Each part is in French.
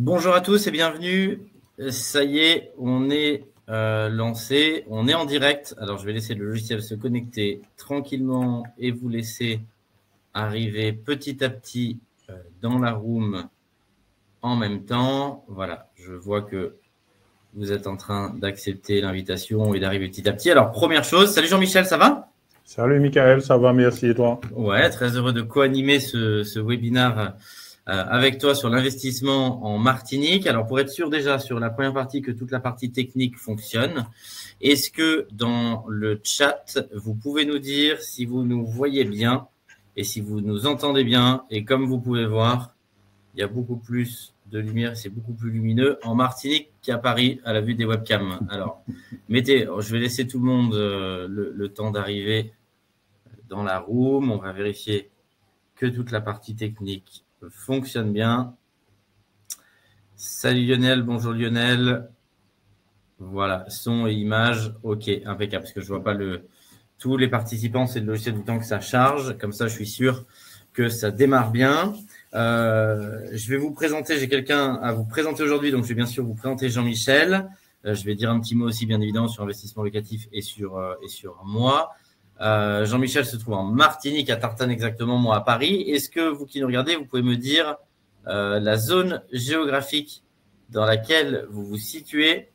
Bonjour à tous et bienvenue. Ça y est, on est euh, lancé, on est en direct. Alors je vais laisser le logiciel se connecter tranquillement et vous laisser arriver petit à petit euh, dans la room en même temps. Voilà, je vois que vous êtes en train d'accepter l'invitation et d'arriver petit à petit. Alors première chose, salut Jean-Michel, ça va? Salut Michael, ça va, merci et toi? Ouais, très heureux de co-animer ce, ce webinaire avec toi sur l'investissement en Martinique. Alors, pour être sûr déjà sur la première partie que toute la partie technique fonctionne, est-ce que dans le chat, vous pouvez nous dire si vous nous voyez bien et si vous nous entendez bien? Et comme vous pouvez voir, il y a beaucoup plus de lumière, c'est beaucoup plus lumineux en Martinique qu'à Paris à la vue des webcams. Alors, mettez, je vais laisser tout le monde euh, le, le temps d'arriver dans la room. On va vérifier que toute la partie technique fonctionne bien. Salut Lionel, bonjour Lionel. Voilà, son et image, ok, impeccable, parce que je vois pas le tous les participants, c'est le logiciel du temps que ça charge. Comme ça, je suis sûr que ça démarre bien. Euh, je vais vous présenter, j'ai quelqu'un à vous présenter aujourd'hui, donc je vais bien sûr vous présenter Jean-Michel. Euh, je vais dire un petit mot aussi, bien évidemment, sur investissement locatif et sur, euh, et sur moi. Euh, Jean-Michel se trouve en Martinique, à Tartane exactement, moi à Paris. Est-ce que vous qui nous regardez, vous pouvez me dire euh, la zone géographique dans laquelle vous vous situez?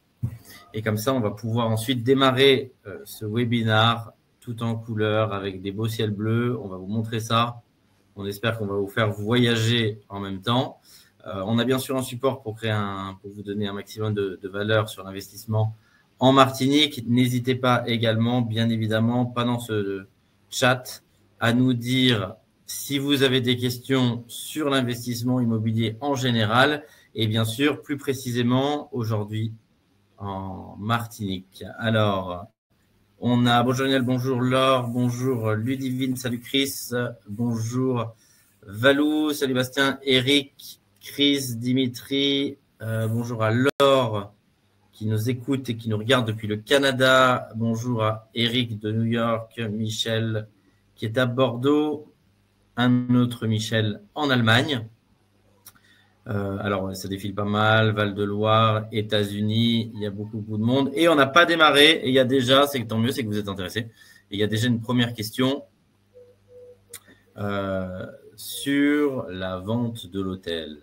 Et comme ça, on va pouvoir ensuite démarrer euh, ce webinar tout en couleur avec des beaux ciels bleus. On va vous montrer ça. On espère qu'on va vous faire voyager en même temps. on a bien sûr un support pour créer un, vous donner un maximum de valeur sur l'investissement en Martinique. N'hésitez pas également, bien évidemment, pendant ce chat, à nous dire si vous avez des questions sur l'investissement immobilier en général et bien sûr, plus précisément aujourd'hui en Martinique. Alors, on a bonjour Daniel, bonjour Laure, bonjour Ludivine, salut Chris, bonjour Valou, salut Bastien, Eric, Chris, Dimitri, euh, bonjour à Laure, qui nous écoute et qui nous regarde depuis le Canada. Bonjour à Eric de New York, Michel qui est à Bordeaux, un autre Michel en Allemagne. Euh, alors, ça défile pas mal, Val-de-Loire, États-Unis, il y a beaucoup, beaucoup de monde. Et on n'a pas démarré, et il y a déjà, c'est tant mieux, c'est que vous êtes intéressés. Et il y a déjà une première question euh, sur la vente de l'hôtel.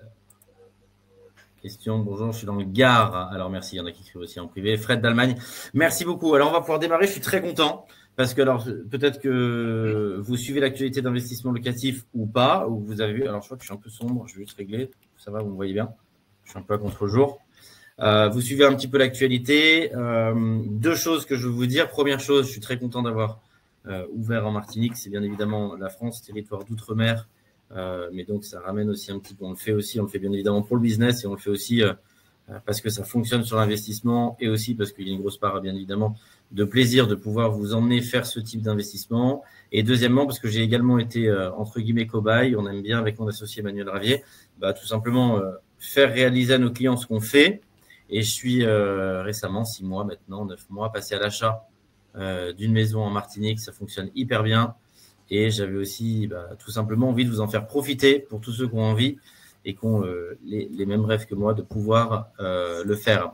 Question, bonjour, je suis dans le Gard. Alors merci, il y en a qui écrivent aussi en privé. Fred d'Allemagne, merci beaucoup. Alors on va pouvoir démarrer, je suis très content parce que alors peut-être que vous suivez l'actualité d'investissement locatif ou pas, ou vous avez vu, alors je crois que je suis un peu sombre, je vais juste régler, ça va, vous me voyez bien, je suis un peu à contre-jour. Euh, vous suivez un petit peu l'actualité. Euh, deux choses que je veux vous dire. Première chose, je suis très content d'avoir euh, ouvert en Martinique, c'est bien évidemment la France, territoire d'outre-mer mais donc, ça ramène aussi un petit peu. On le fait aussi, on le fait bien évidemment pour le business et on le fait aussi euh, parce que ça fonctionne sur l'investissement et aussi parce qu'il y a une grosse part, bien évidemment, de plaisir de pouvoir vous emmener faire ce type d'investissement. Et deuxièmement, parce que j'ai également été, euh, entre guillemets, cobaye, on aime bien avec mon associé Emmanuel Ravier, bah, tout simplement faire réaliser à nos clients ce qu'on fait. Et je suis récemment, six mois maintenant, neuf mois, passé à l'achat d'une maison en Martinique. Ça fonctionne hyper bien. Et j'avais aussi bah, tout simplement envie de vous en faire profiter pour tous ceux qui ont envie et qui ont euh, les, mêmes rêves que moi de pouvoir euh, le faire.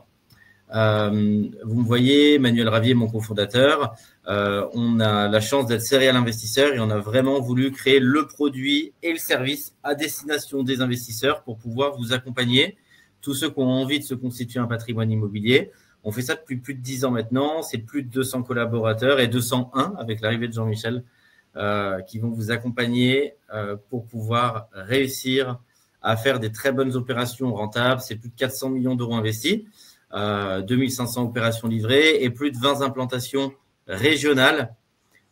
Euh, vous me voyez, Manuel Ravier, mon cofondateur. On a la chance d'être serial investisseur et on a vraiment voulu créer le produit et le service à destination des investisseurs pour pouvoir vous accompagner, tous ceux qui ont envie de se constituer un patrimoine immobilier. On fait ça depuis plus de 10 ans maintenant. C'est plus de 200 collaborateurs et 201 avec l'arrivée de Jean-Michel euh, qui vont vous accompagner euh, pour pouvoir réussir à faire des très bonnes opérations rentables. C'est plus de 400 millions d'euros investis, euh, 2500 opérations livrées et plus de 20 implantations régionales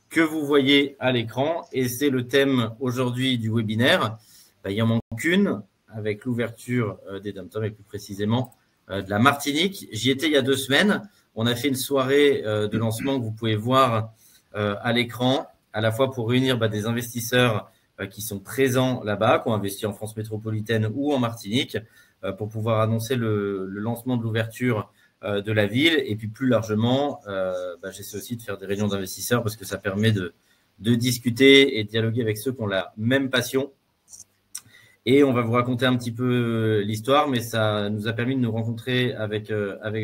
que vous voyez à l'écran. Et c'est le thème aujourd'hui du webinaire. Ben, il en manque une avec l'ouverture euh, des dom et plus précisément de la Martinique. J'y étais il y a deux semaines. On a fait une soirée de lancement que vous pouvez voir à l'écran à la fois pour réunir bah, des investisseurs euh, qui sont présents là-bas, qui ont investi en France métropolitaine ou en Martinique, euh, pour pouvoir annoncer le, lancement de l'ouverture euh, de la ville. Et puis plus largement, bah, j'essaie aussi de faire des réunions d'investisseurs parce que ça permet de, discuter et de dialoguer avec ceux qui ont la même passion Et on va vous raconter un petit peu l'histoire, mais ça nous a permis de nous rencontrer avec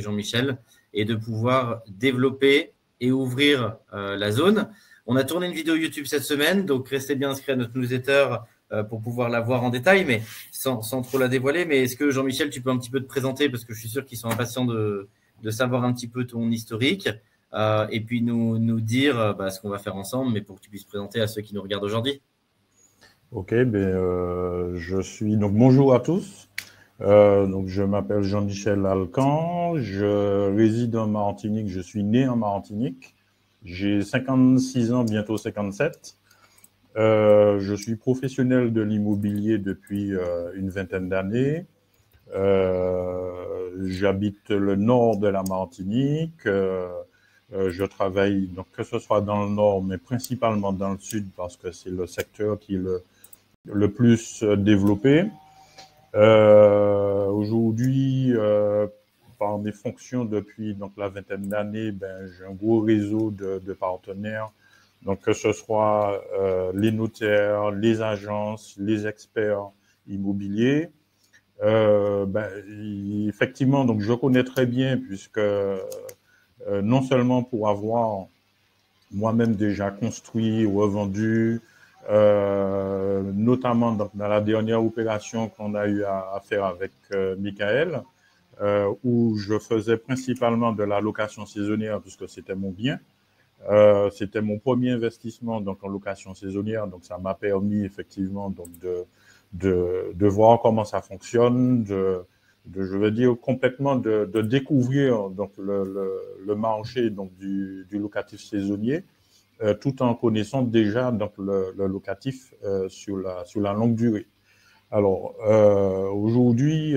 Jean-Michel et de pouvoir développer et ouvrir la zone. On a tourné une vidéo YouTube cette semaine, donc restez bien inscrits à notre newsletter euh, pour pouvoir la voir en détail, mais sans, trop la dévoiler. Mais est-ce que Jean-Michel, tu peux un petit peu te présenter? Parce que je suis sûr qu'ils sont impatients de, savoir un petit peu ton historique euh, et puis nous, nous dire euh, bah, ce qu'on va faire ensemble, mais pour que tu puisses présenter à ceux qui nous regardent aujourd'hui. Ok, ben, je suis donc bonjour à tous. donc je m'appelle Jean-Michel Alcan, je réside en Martinique, je suis né en Martinique. J'ai 56 ans, bientôt 57. Euh, je suis professionnel de l'immobilier depuis euh, une vingtaine d'années. Euh, j'habite le nord de la Martinique. je travaille, donc, que ce soit dans le nord, mais principalement dans le sud, parce que c'est le secteur qui est le, le plus développé. Aujourd'hui, par mes fonctions depuis donc, la vingtaine d'années, ben, j'ai un gros réseau de, partenaires donc, que ce soit euh, les notaires, les agences, les experts immobiliers. Euh, ben, effectivement, donc je connais très bien puisque euh, non seulement pour avoir moi-même déjà construit ou revendu, notamment dans, la dernière opération qu'on a eu à, faire avec euh, où je faisais principalement de la location saisonnière puisque c'était mon bien. Euh, c'était mon premier investissement donc en location saisonnière, donc ça m'a permis effectivement donc de, de, voir comment ça fonctionne, de, je veux dire complètement de, découvrir donc le, le, marché donc du, du locatif saisonnier, euh, tout en connaissant déjà donc le, locatif sur la sur la longue durée. Alors aujourd'hui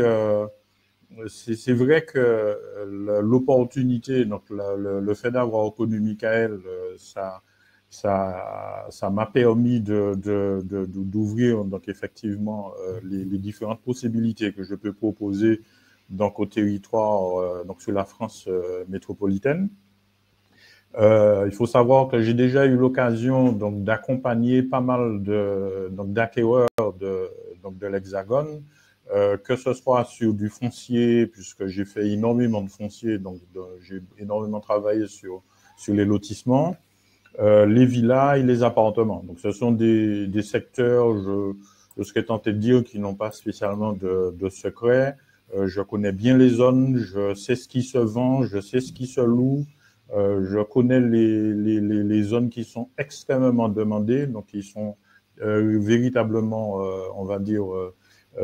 c'est vrai que euh, l'opportunité, donc le, fait d'avoir connu Michael, euh, ça, m'a permis d'ouvrir donc effectivement euh, les, différentes possibilités que je peux proposer donc au territoire, donc sur la France métropolitaine. Il faut savoir que j'ai déjà eu l'occasion donc d'accompagner pas mal de donc d'acquéreurs de l'Hexagone euh, que ce soit sur du foncier, puisque j'ai fait énormément de foncier, donc j'ai énormément travaillé sur, sur les lotissements, euh, les villas et les appartements. Donc ce sont des, des secteurs, je, je serais tenté de dire, qui n'ont pas spécialement de, secret. Euh, je connais bien les zones, je sais ce qui se vend, je sais ce qui se loue. Je connais les, les, les, zones qui sont extrêmement demandées, donc qui sont véritablement, on va dire,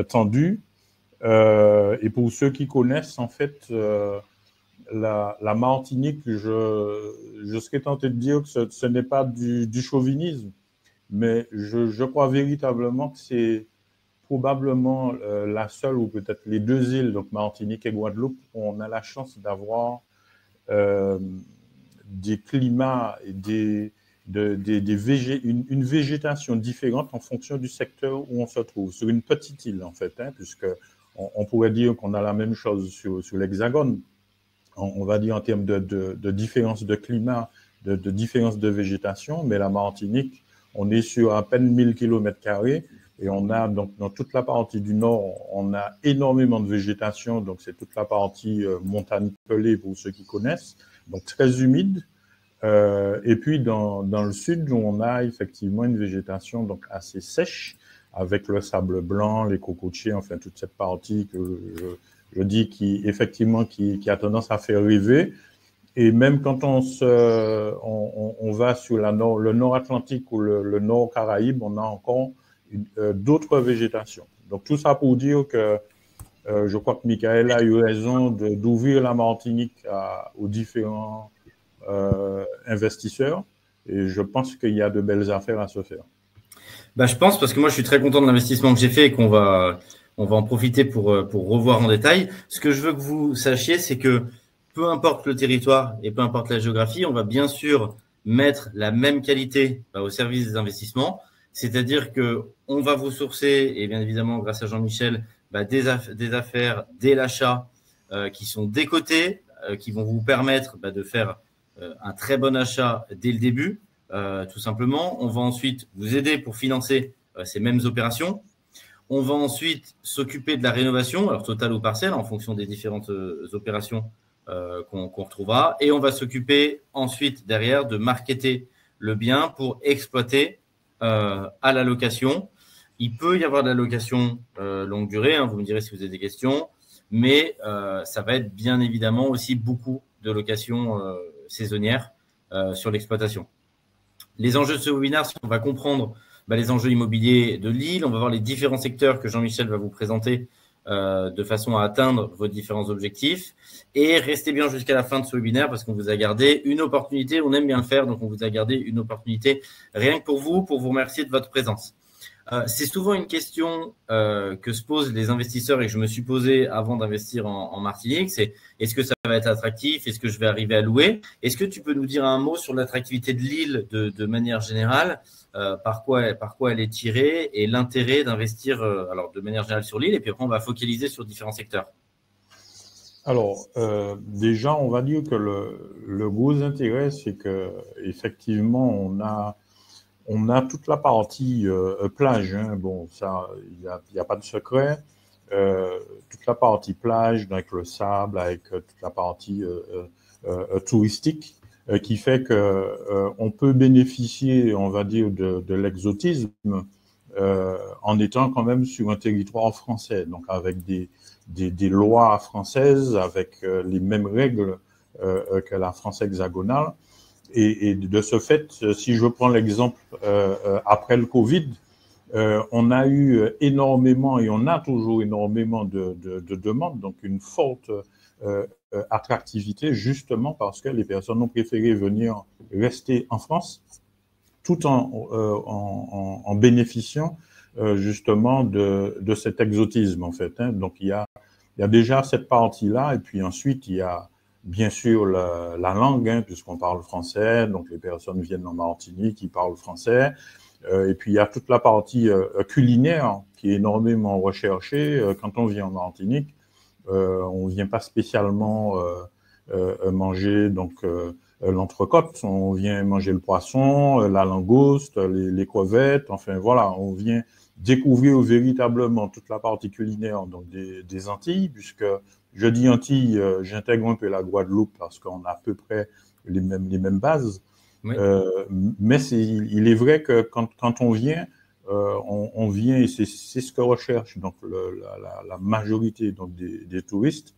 tendu. Euh, et pour ceux qui connaissent, en fait, euh, la, Martinique, je, je serais tenté de dire que ce, n'est pas du, chauvinisme, mais je, crois véritablement que c'est probablement euh, la seule ou peut-être les deux îles, donc Martinique et Guadeloupe, où on a la chance d'avoir euh, des climats et des, de, des une, végétation différente en fonction du secteur où on se trouve, sur une petite île en fait, hein, puisque on, pourrait dire qu'on a la même chose sur, l'hexagone. On, va dire en termes de, différence de climat, de, différence de végétation, mais la Martinique, on est sur à peine 1000 km et on a donc dans toute la partie du nord, on a énormément de végétation, donc c'est toute la partie euh, montagne pelée pour ceux qui connaissent, donc très humide, euh, et puis dans, dans le sud, on a effectivement une végétation donc assez sèche, avec le sable blanc, les cocotiers, enfin toute cette partie que je, dis qui effectivement qui, a tendance à faire rêver. Et même quand on se, on, va sur le nord Atlantique ou le, nord Caraïbe, on a encore euh, d'autres végétations. Donc tout ça pour dire que euh, je crois que Michael a eu raison d'ouvrir la Martinique aux différents investisseurs. Et je pense qu'il y a de belles affaires à se faire. Bah, je pense parce que moi, je suis très content de l'investissement que j'ai fait et qu'on va, on va en profiter pour, euh, pour revoir en détail. Ce que je veux que vous sachiez, c'est que peu importe le territoire et peu importe la géographie, on va bien sûr mettre la même qualité bah, au service des investissements. C'est-à-dire que on va vous sourcer, et bien évidemment, grâce à Jean-Michel, bah, des, aff des, affaires dès l'achat euh, qui sont décotées, euh, qui vont vous permettre bah, de faire euh, un très bon achat dès le début, euh, tout simplement. On va ensuite vous aider pour financer euh, ces mêmes opérations. On va ensuite s'occuper de la rénovation, alors totale ou partielle, en fonction des différentes opérations qu'on retrouvera. Et on va s'occuper ensuite, derrière, de marketer le bien pour exploiter à la location. Il peut y avoir de la location longue durée, hein, vous me direz si vous avez des questions, mais ça va être bien évidemment aussi beaucoup de location saisonnière sur l'exploitation. Les enjeux de ce webinaire, on va comprendre bah, les enjeux immobiliers de Lille, on va voir les différents secteurs que Jean-Michel va vous présenter euh, de façon à atteindre vos différents objectifs. Et restez bien jusqu'à la fin de ce webinaire parce qu'on vous a gardé une opportunité, on aime bien le faire, donc on vous a gardé une opportunité rien que pour vous, pour vous remercier de votre présence. Euh, c'est souvent une question euh, que se posent les investisseurs et que je me suis posé avant d'investir en, Martinique, c'est est-ce que ça va être attractif? Est-ce que je vais arriver à louer? Est-ce que tu peux nous dire un mot sur l'attractivité de l'île de, manière générale? Euh, par, quoi, par quoi elle est tirée et l'intérêt d'investir alors de manière générale sur l'île? Et puis après on va focaliser sur différents secteurs. Alors, déjà, on va dire que le, le gros intérêt, c'est que effectivement, on a on a toute la partie euh, plage. Hein. Bon, ça, il n'y a, pas de secret. Euh, toute la partie plage, avec le sable, avec euh, toute la partie touristique, qui fait que on peut bénéficier, on va dire, de, l'exotisme en étant quand même sur un territoire français, donc avec des, des lois françaises, avec les mêmes règles que la France hexagonale. Et, de ce fait, si je prends l'exemple euh, euh, après le Covid, euh, on a eu énormément et on a toujours énormément de, demandes, donc une forte attractivité justement parce que les personnes ont préféré venir rester en France tout en, en, bénéficiant justement de, cet exotisme en fait. Hein. Donc il y, a, il y a déjà cette partie-là et puis ensuite il y a bien sûr la, langue, hein, puisqu'on parle français, donc les personnes viennent en Martinique, qui parlent français. Euh, et puis il y a toute la partie euh, culinaire qui est énormément recherchée. Euh, quand on vient en Martinique, on ne vient pas spécialement manger donc l'entrecôte, on vient manger le poisson, la langouste, les, crevettes, enfin voilà, on vient découvrir véritablement toute la partie culinaire donc des, des Antilles, puisque je dis Antilles, euh, j'intègre un peu la Guadeloupe parce qu'on a à peu près les mêmes, les mêmes bases. Euh, mais il est vrai que quand, quand on vient, euh, on, on, vient et c'est ce que recherche donc le, la, la, majorité donc des, des touristes,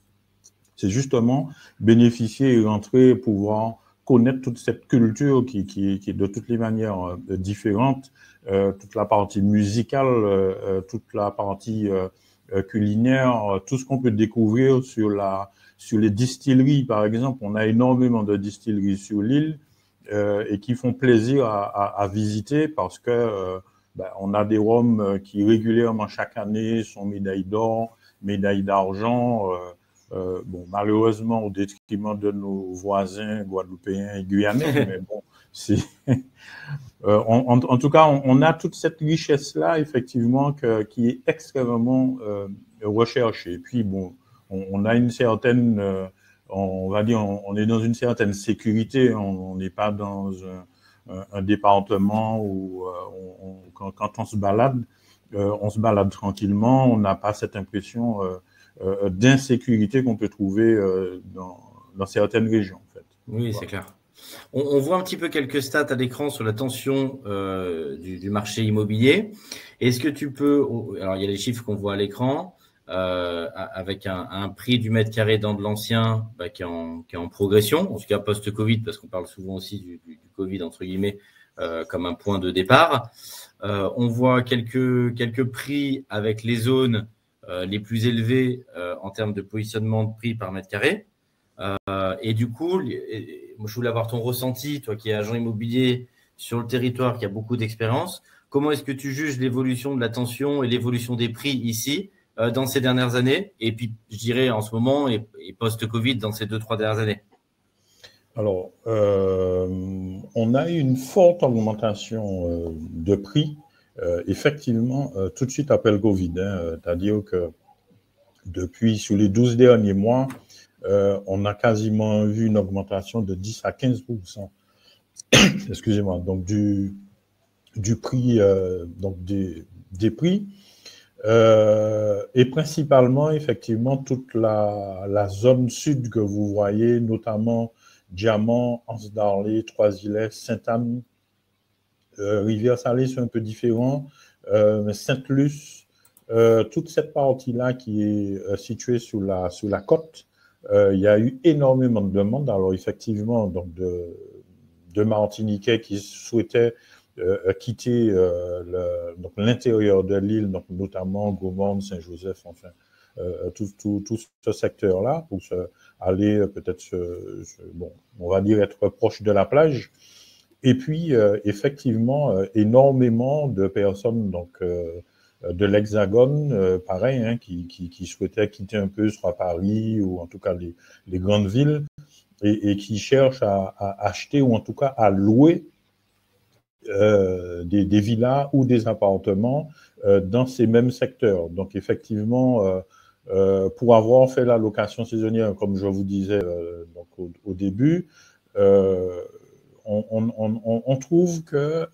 c'est justement bénéficier et rentrer, pouvoir connaître toute cette culture qui, qui, qui est de toutes les manières différente, euh, toute la partie musicale, toute la partie culinaire, euh, tout ce qu'on peut découvrir sur la sur les distilleries, par exemple. On a énormément de distilleries sur l'île euh, et qui font plaisir à, à, à visiter parce que euh, ben, on a des rhums qui régulièrement chaque année sont médailles d'or, médailles d'argent. Euh, bon, malheureusement au détriment de nos voisins guadeloupéens et guyanais, mais bon, c'est Euh, en, en, tout cas, on, on, a toute cette richesse-là, effectivement, que, qui est extrêmement euh, recherchée. Et puis, bon, on, on a une certaine, euh, on va dire, on, est dans une certaine sécurité. On n'est pas dans un, un, département où, quand, quand, on se balade, on se balade tranquillement. On n'a pas cette impression d'insécurité qu'on peut trouver dans, dans certaines régions, en fait. Oui, c'est clair. On, voit un petit peu quelques stats à l'écran sur la tension euh, du, marché immobilier. Est-ce que tu peux, alors il y a les chiffres qu'on voit à l'écran, euh, avec un, prix du mètre carré dans de l'ancien bah, qui, est en progression, en tout cas post-Covid, parce qu'on parle souvent aussi du, Covid, entre guillemets, euh, comme un point de départ. on voit quelques, quelques prix avec les zones les plus élevées en termes de positionnement de prix par mètre carré. et du coup, je voulais avoir ton ressenti, toi qui es agent immobilier sur le territoire, qui a beaucoup d'expérience. Comment est-ce que tu juges l'évolution de la tension et l'évolution des prix ici euh, dans ces dernières années Et puis, je dirais en ce moment et, post-Covid dans ces deux, trois dernières années? Alors, euh, on a eu une forte augmentation euh, de prix, effectivement, tout de suite après le Covid. Hein, c'est-à-dire que depuis, sur les 12 derniers mois, euh, on a quasiment vu une augmentation de 10 à 15% excusez-moi, donc du, prix, euh, donc des, prix. et principalement, effectivement, toute la, zone sud que vous voyez, notamment Diamant, Anse-d'Arlé, Trois-Îlets, Sainte-Anne, Rivière-Salée, c'est un peu différent, mais Sainte-Luce, toute cette partie-là qui est située sous la, sous la côte, il y a eu énormément de demandes. Alors effectivement, donc de, de Martiniquais qui souhaitaient euh, quitter euh, l'intérieur de l'île, donc notamment Gaumont, Saint-Joseph, enfin, euh, tout, ce secteur-là, pour aller peut-être, bon, on va dire être proche de la plage. Et puis, effectivement, énormément de personnes donc, de l'Hexagone, pareil, hein, qui, qui, quitter un peu soit Paris ou en tout cas les, grandes villes et, qui cherchent à, acheter ou en tout cas à louer euh, des, villas ou des appartements euh, dans ces mêmes secteurs. Donc effectivement, euh, euh pour avoir fait la location saisonnière, comme je vous disais euh, donc au, début, on, trouve que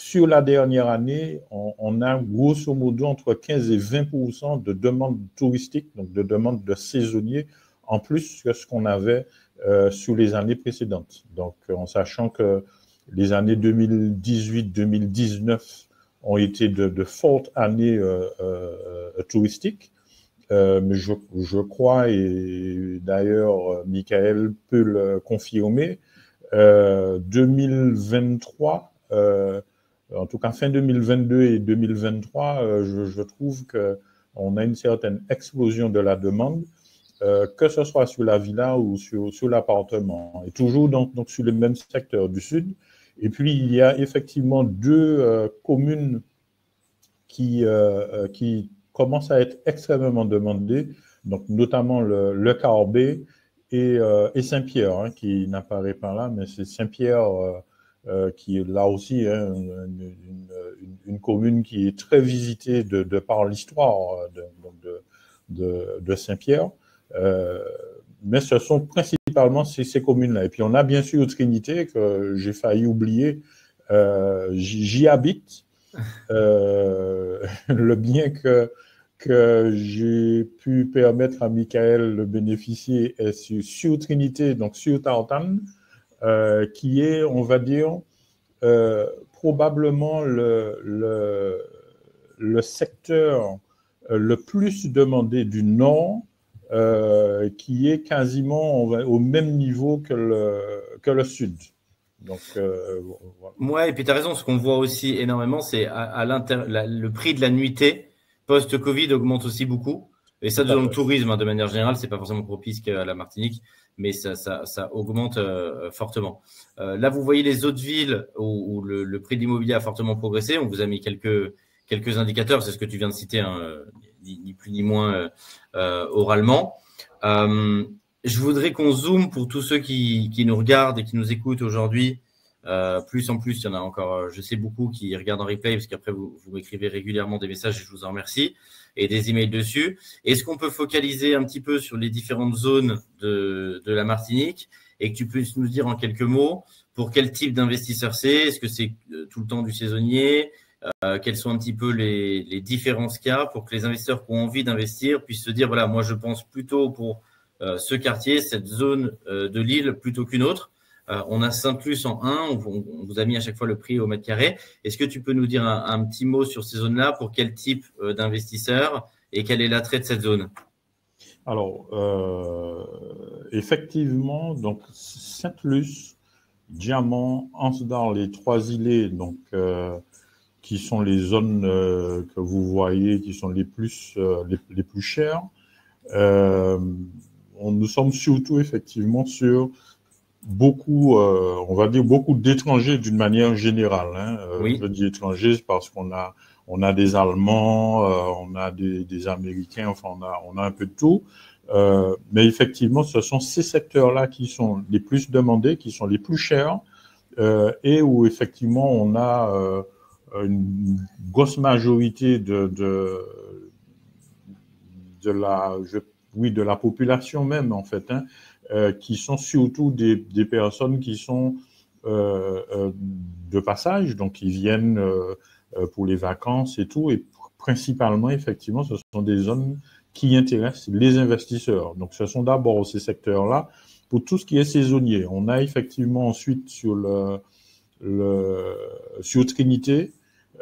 sur la dernière année, on, a grosso modo entre 15 et 20% de demandes touristiques, donc de demandes de saisonniers, en plus que ce qu'on avait euh, sur les années précédentes. Donc, en sachant que les années 2018-2019 ont été de, fortes années euh, euh, touristiques, euh, mais je, crois, et d'ailleurs Michael peut le confirmer, 2023, en tout cas fin 2022 et 2023, je, je trouve qu'on a une certaine explosion de la demande euh, que ce soit sur la villa ou sur, l'appartement, et toujours donc, sur le même secteur du sud. Et puis, il y a effectivement deux euh, communes qui, euh, qui commencent à être extrêmement demandées, donc notamment le, le Carbet et, et Saint-Pierre, hein, qui n'apparaît pas là, mais c'est Saint-Pierre qui est là aussi hein, une, une, une, commune qui est très visitée de, de par l'histoire de, de, Saint-Pierre. Euh, mais ce sont principalement ces, ces communes-là. Et puis on a bien sûr Trinité, que j'ai failli oublier. Euh, J'y habite. Euh, le bien que, que j'ai pu permettre à Michael de bénéficier est sur, sur Trinité, donc sur Tartane, euh, qui est, on va dire, euh, probablement le, le, le secteur euh, le plus demandé du Nord euh, qui est quasiment au même niveau que le, que le sud. Donc, voilà. Ouais, et puis tu as raison, ce qu'on voit aussi énormément, c'est à, à la, le prix de la nuitée post-Covid augmente aussi beaucoup. Et ça, dans le tourisme, hein, de manière générale, c'est pas forcément propice qu'à la Martinique, mais ça, augmente euh, fortement. Euh, là, vous voyez les autres villes où, le, prix de l'immobilier a fortement progressé. On vous a mis quelques, indicateurs, c'est ce que tu viens de citer, hein, ni, plus ni moins euh, oralement. Je voudrais qu'on zoome pour tous ceux qui, nous regardent et qui nous écoutent aujourd'hui. Plus en plus, il y en a encore, je sais beaucoup qui regardent en replay parce qu'après vous, vous m'écrivez régulièrement des messages et je vous en remercie et des emails dessus. Est-ce qu'on peut focaliser un petit peu sur les différentes zones de, la Martinique et que tu puisses nous dire en quelques mots pour quel type d'investisseur c'est? Est-ce que c'est tout le temps du saisonnier? Euh, quels sont un petit peu les, les différences qu'il pour que les investisseurs qui ont envie d'investir puissent se dire voilà, moi je pense plutôt pour euh, ce quartier, cette zone euh, de l'île plutôt qu'une autre. Euh, on a Saint-Luc en 1, on, vous a mis à chaque fois le prix au mètre carré. Est-ce que tu peux nous dire un, petit mot sur ces zones-là? Pour quel type euh, d'investisseurs? Et quel est l'attrait de cette zone? Alors, euh, effectivement, donc Saint-Luc, Diamant, Anse-d'Arles, les trois îlets, donc qui sont les zones euh, que vous voyez qui sont les plus, euh, les, plus chères. Euh, on, nous sommes surtout effectivement sur beaucoup, on va dire beaucoup d'étrangers d'une manière générale. Hein. Oui. Je dis étrangers parce qu'on a, on a des Allemands, on a des, des, Américains, enfin on a, on a un peu de tout. Euh, mais effectivement, ce sont ces secteurs-là qui sont les plus demandés, qui sont les plus chers, euh, et où effectivement on a euh, une grosse majorité de, de, de la, je, oui, de la population même, en fait, hein, euh, qui sont surtout des, des, personnes qui sont euh, euh, de passage, donc qui viennent pour les vacances et tout, et principalement, effectivement, ce sont des zones qui intéressent les investisseurs. Donc, ce sont d'abord ces secteurs-là. Pour tout ce qui est saisonnier, on a effectivement ensuite sur le, le sur Trinité,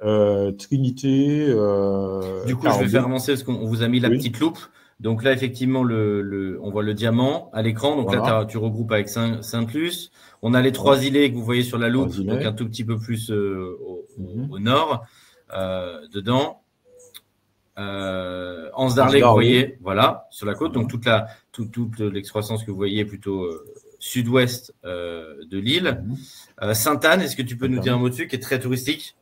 euh, Trinité. Euh, du coup, je vais faire avancer parce qu'on vous a mis la petite loupe. Donc là, effectivement, le, le, on voit le diamant à l'écran. Donc là, tu regroupes avec Saint-Luce. On a les trois îlets que vous voyez sur la loupe, donc un tout petit peu plus euh, au, mhm. au, nord, euh, dedans. Euh, Anse d'Arlé, vous voyez, voilà, sur la côte. Donc toute la toute, toute l'excroissance que vous voyez plutôt euh, sud-ouest de l'île. Mhm. Sainte-Anne, est-ce que tu peux nous dire un mot dessus qui est très touristique?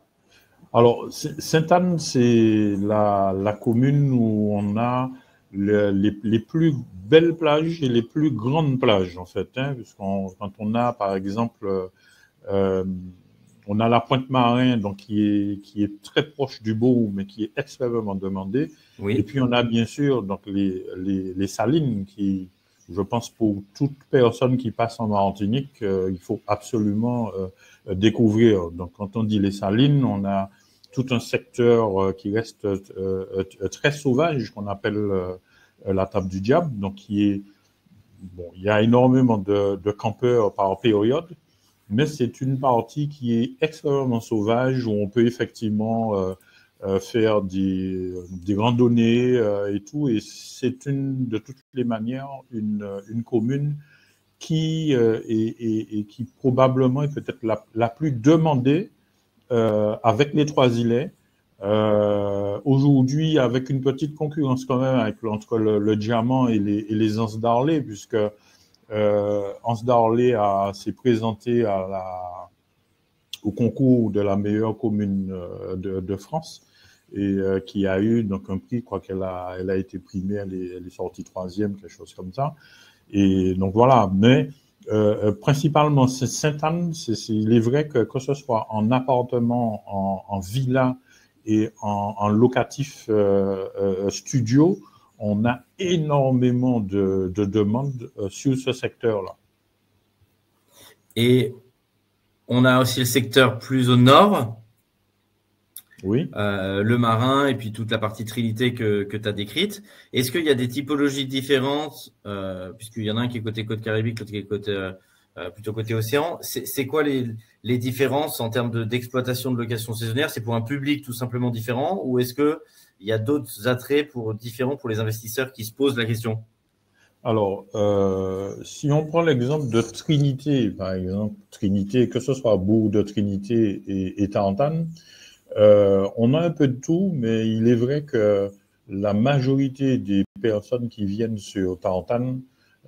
Alors, Sainte-Anne, c'est la, la, commune où on a les, les, plus belles plages et les plus grandes plages, en fait. Hein, puisqu'on, quand on a, par exemple, euh, on a la pointe marin, donc qui est, qui est très proche du beau, mais qui est extrêmement demandée. Oui. Et puis on a bien sûr donc les, les, les, salines qui, je pense pour toute personne qui passe en Martinique, euh, il faut absolument euh, découvrir. Donc quand on dit les salines, on a tout un secteur euh, qui reste très sauvage, qu'on appelle la table du diable, donc est il y a énormément de, campeurs par période mais c'est une partie qui est extrêmement sauvage où on peut effectivement euh, euh, faire des, randonnées euh, et tout. Et c'est une, de toutes les manières, une, une commune qui est, qui probablement est peut-être la, la, plus demandée avec les trois îlets. Aujourd'hui, avec une petite concurrence quand même avec, entre le, diamant et les, et les d'Arlé, puisque euh, Hans Darley s'est présenté à la, au concours de la meilleure commune euh, de, France et euh, qui a eu donc un prix, crois qu'elle a, été primée, elle est, sortie troisième, quelque chose comme ça. Et donc voilà, mais euh, principalement c'est Sainte-Anne, il est vrai que que ce soit en appartement, en, en villa et en, en locatif euh, studio, on a énormément de, demandes euh, sur ce secteur-là. Et on a aussi le secteur plus au nord. Oui. Euh, le marin et puis toute la partie trinité que, tu as décrite. Est-ce qu'il y a des typologies différentes, euh, puisqu'il y en a un qui est côté côte caribique, l'autre qui est côté, plutôt côté océan? C'est quoi les, différences en termes d'exploitation de, location saisonnière C'est pour un public tout simplement différent ou est-ce que il y a d'autres attraits pour, différents pour les investisseurs qui se posent la question? Alors, euh, si on prend l'exemple de Trinité, par exemple, Trinité, que ce soit Bourg de Trinité et, et euh, on a un peu de tout, mais il est vrai que la majorité des personnes qui viennent sur Tarentane,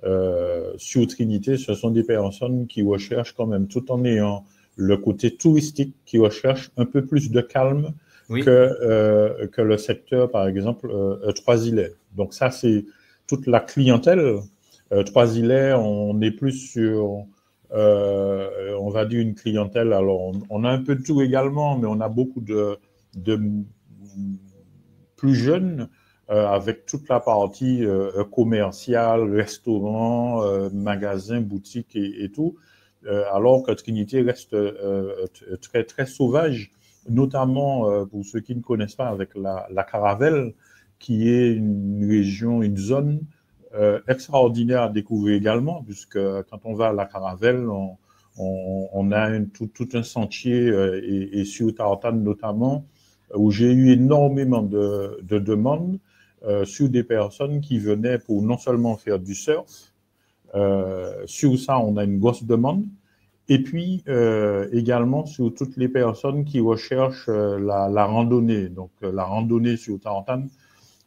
euh, sur Trinité, ce sont des personnes qui recherchent quand même, tout en ayant le côté touristique, qui recherchent un peu plus de calme, que, euh, que le secteur, par exemple, euh, Trois-Îlets. Donc ça, c'est toute la clientèle. Euh, Trois-Îlets, on est plus sur, euh, on va dire, une clientèle. Alors, on, a un peu de tout également, mais on a beaucoup de, de plus jeunes euh, avec toute la partie euh, commerciale, restaurant, euh, magasin, boutique et, et tout, alors que Trinité reste très très sauvage notamment euh, pour ceux qui ne connaissent pas avec la, Caravelle, qui est une région, une zone euh, extraordinaire à découvrir également, puisque quand on va à la Caravelle, on, a tout, un sentier, euh, et, sur Tartane notamment, où j'ai eu énormément de, de demandes euh, sur des personnes qui venaient pour non seulement faire du surf, euh, sur ça on a une grosse demande, et puis euh, également sur toutes les personnes qui recherchent euh, la, randonnée. Donc euh, la randonnée sur Tarentane,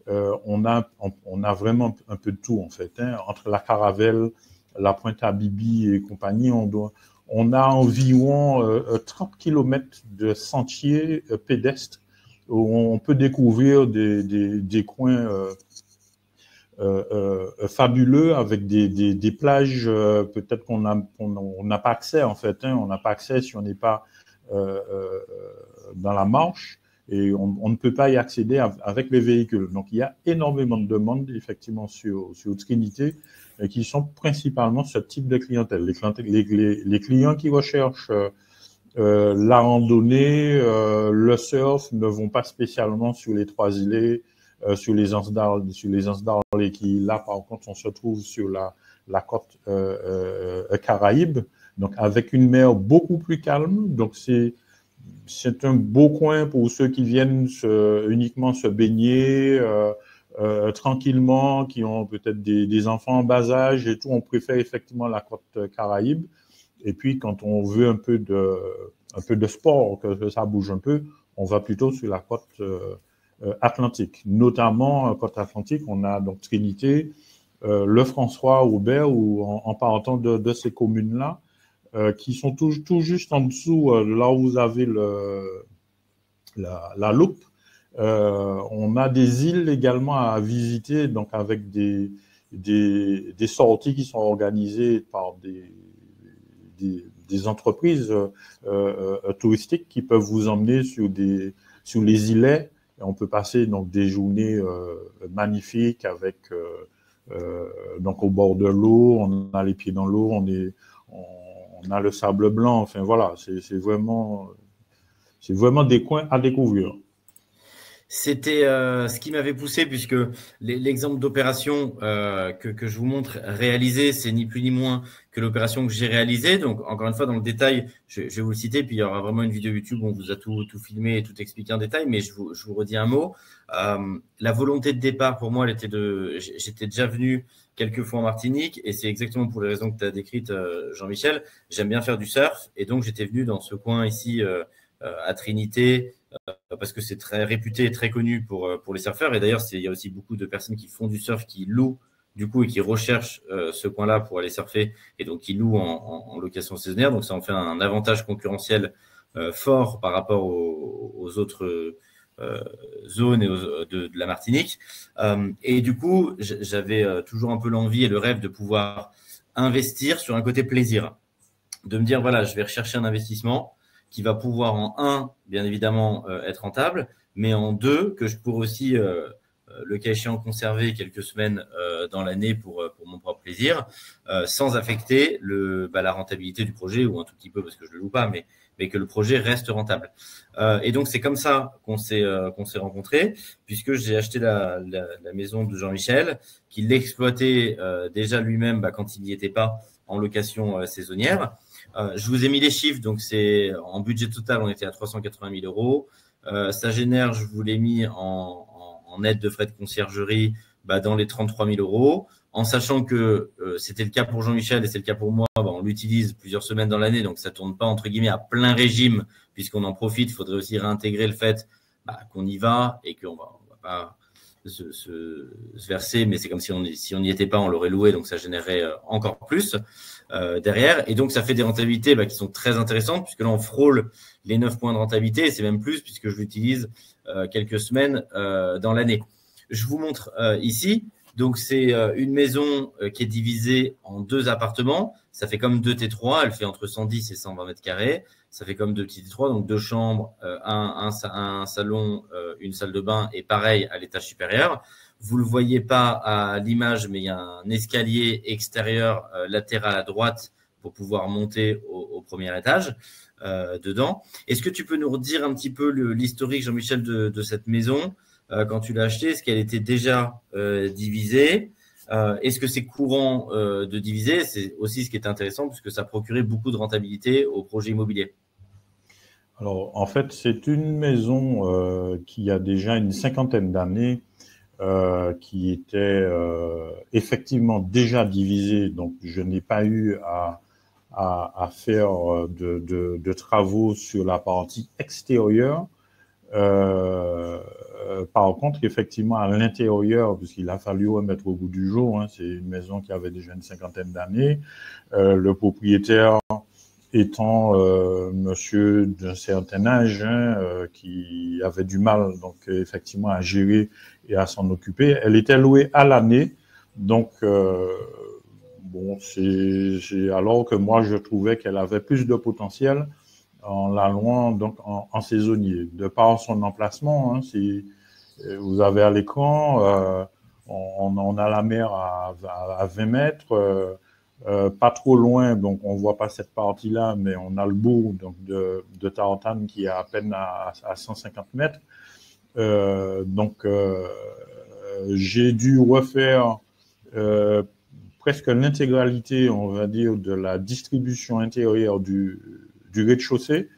euh, on, a, vraiment un peu de tout en fait. Hein. Entre la Caravelle, la Pointe à Bibi et compagnie, on, a environ 30 km de sentiers pédestres où on peut découvrir des, des, des coins euh, euh, fabuleux avec des, des, plages euh, peut-être qu'on n'a pas accès en fait. Hein, on n'a pas accès si on n'est pas dans la marche et on, ne peut pas y accéder avec les véhicules. Donc il y a énormément de demandes effectivement sur, sur Trinité qui sont principalement ce type de clientèle. Les, les, clients qui recherchent la randonnée, le surf ne vont pas spécialement sur les trois îlets, sur les anses sur les et qui là par contre on se trouve sur la la côte Caraïbe, donc avec une mer beaucoup plus calme. Donc c'est c'est un beau coin pour ceux qui viennent uniquement se baigner euh, euh, tranquillement, qui ont peut-être des, enfants en bas âge et tout. On préfère effectivement la côte Caraïbe. Et puis, quand on veut un peu de, un peu de sport, que ça bouge un peu, on va plutôt sur la côte euh, atlantique. Notamment, côte atlantique, on a donc Trinité, le François, Aubert, ou en, partant de ces communes-là, euh, qui sont tout, juste en dessous, euh, là où vous avez la, la loupe. Euh, on a des îles également à visiter, donc avec des, des, sorties qui sont organisées par des, des, entreprises euh, touristiques qui peuvent vous emmener sur, des, sur les îlets. On peut passer donc des journées magnifiques avec donc au bord de l'eau, on a les pieds dans l'eau, on est on, on a le sable blanc. Enfin voilà, c'est vraiment, c'est vraiment des coins à découvrir. C'était euh, ce qui m'avait poussé, puisque l'exemple d'opération euh, que, je vous montre réalisé, c'est ni plus ni moins que l'opération que j'ai réalisée. Donc, encore une fois, dans le détail, je, vais vous le citer, puis il y aura vraiment une vidéo YouTube où on vous a tout, tout filmé et tout expliqué en détail, mais je vous, je vous redis un mot. Euh, la volonté de départ, pour moi, elle était de. J'étais déjà venu quelques fois en Martinique, et c'est exactement pour les raisons que tu as décrites, Jean-Michel. J'aime bien faire du surf, et donc j'étais venu dans ce coin ici à Trinité parce que c'est très réputé et très connu pour, euh, pour les surfeurs. Et d'ailleurs, il y a aussi beaucoup de personnes qui font du surf, qui louent du coup et qui recherchent euh, ce coin-là pour aller surfer et donc qui louent en, location saisonnière. Donc ça en fait un avantage concurrentiel fort par rapport aux, autres zones de, la Martinique. et du coup, j'avais toujours un peu l'envie et le rêve de pouvoir investir sur un côté plaisir, de me dire voilà, je vais rechercher un investissement qui va pouvoir en un, bien évidemment, euh, être rentable, mais en deux, que je pourrais aussi, euh, euh, le cas échéant, conserver quelques semaines dans l'année pour, pour mon propre plaisir, sans affecter le, bah, la rentabilité du projet, ou un tout petit peu parce que je le loue pas, mais, mais que le projet reste rentable. et donc, c'est comme ça qu'on s'est qu'on s'est rencontrés, puisque j'ai acheté la, la, maison de Jean-Michel, qu'il l'exploitait déjà lui-même bah, quand il n'y était pas en location saisonnière. Euh, je vous ai mis les chiffres, donc c'est en budget total, on était à 380 000 euros. Euh, ça génère, je vous l'ai mis en, aide de frais de conciergerie bah, dans les 33 000 euros, en sachant que euh, c'était le cas pour Jean-Michel et c'est le cas pour moi, bah, on l'utilise plusieurs semaines dans l'année, donc ça tourne pas entre guillemets à plein régime, puisqu'on en profite. Il faudrait aussi réintégrer le fait bah, qu'on y va et qu'on va, va pas se, se, verser, mais c'est comme si on si on n'y était pas, on l'aurait loué, donc ça générerait encore plus. Euh, derrière. Et donc, ça fait des rentabilités bah, qui sont très intéressantes, puisque là, on frôle les 9 points de rentabilité, c'est même plus, puisque je l'utilise euh, quelques semaines euh, dans l'année. Je vous montre ici. Donc, c'est une maison qui est divisée en deux appartements. Ça fait comme deux T3, elle fait entre 110 et 120 mètres carrés. Ça fait comme deux petits T3, donc deux chambres, un, un, salon, une salle de bain, et pareil à l'étage supérieur. Vous le voyez pas à l'image, mais il y a un escalier extérieur euh, latéral à droite pour pouvoir monter au, premier étage euh, dedans. Est-ce que tu peux nous redire un petit peu l'historique, Jean-Michel, de, cette maison euh, quand tu l'as achetée? Est-ce qu'elle était déjà divisée? Est-ce que c'est courant de diviser? C'est aussi ce qui est intéressant puisque ça procurait beaucoup de rentabilité au projet immobilier. Alors, en fait, c'est une maison qui a déjà une cinquantaine d'années euh, qui était euh, effectivement déjà divisé, donc je n'ai pas eu à, à, faire de, de, travaux sur la partie extérieure. Euh, par contre, effectivement, à l'intérieur, puisqu'il a fallu remettre au goût du jour, hein, c'est une maison qui avait déjà une cinquantaine d'années, le propriétaire étant euh, monsieur d'un certain âge hein, euh, qui avait du mal donc effectivement à gérer et à s'en occuper. Elle était louée à l'année, donc euh, bon c'est alors que moi je trouvais qu'elle avait plus de potentiel en la louant donc en, saisonnier de par son emplacement. Hein, si vous avez à l'écran, on, on, a la mer à, à 20 mètres pas trop loin, donc on voit pas cette partie-là, mais on a le bourg donc de, de qui est à peine à, à 150 mètres. donc j'ai dû refaire presque l'intégralité, on va dire, de la distribution intérieure du, du rez-de-chaussée.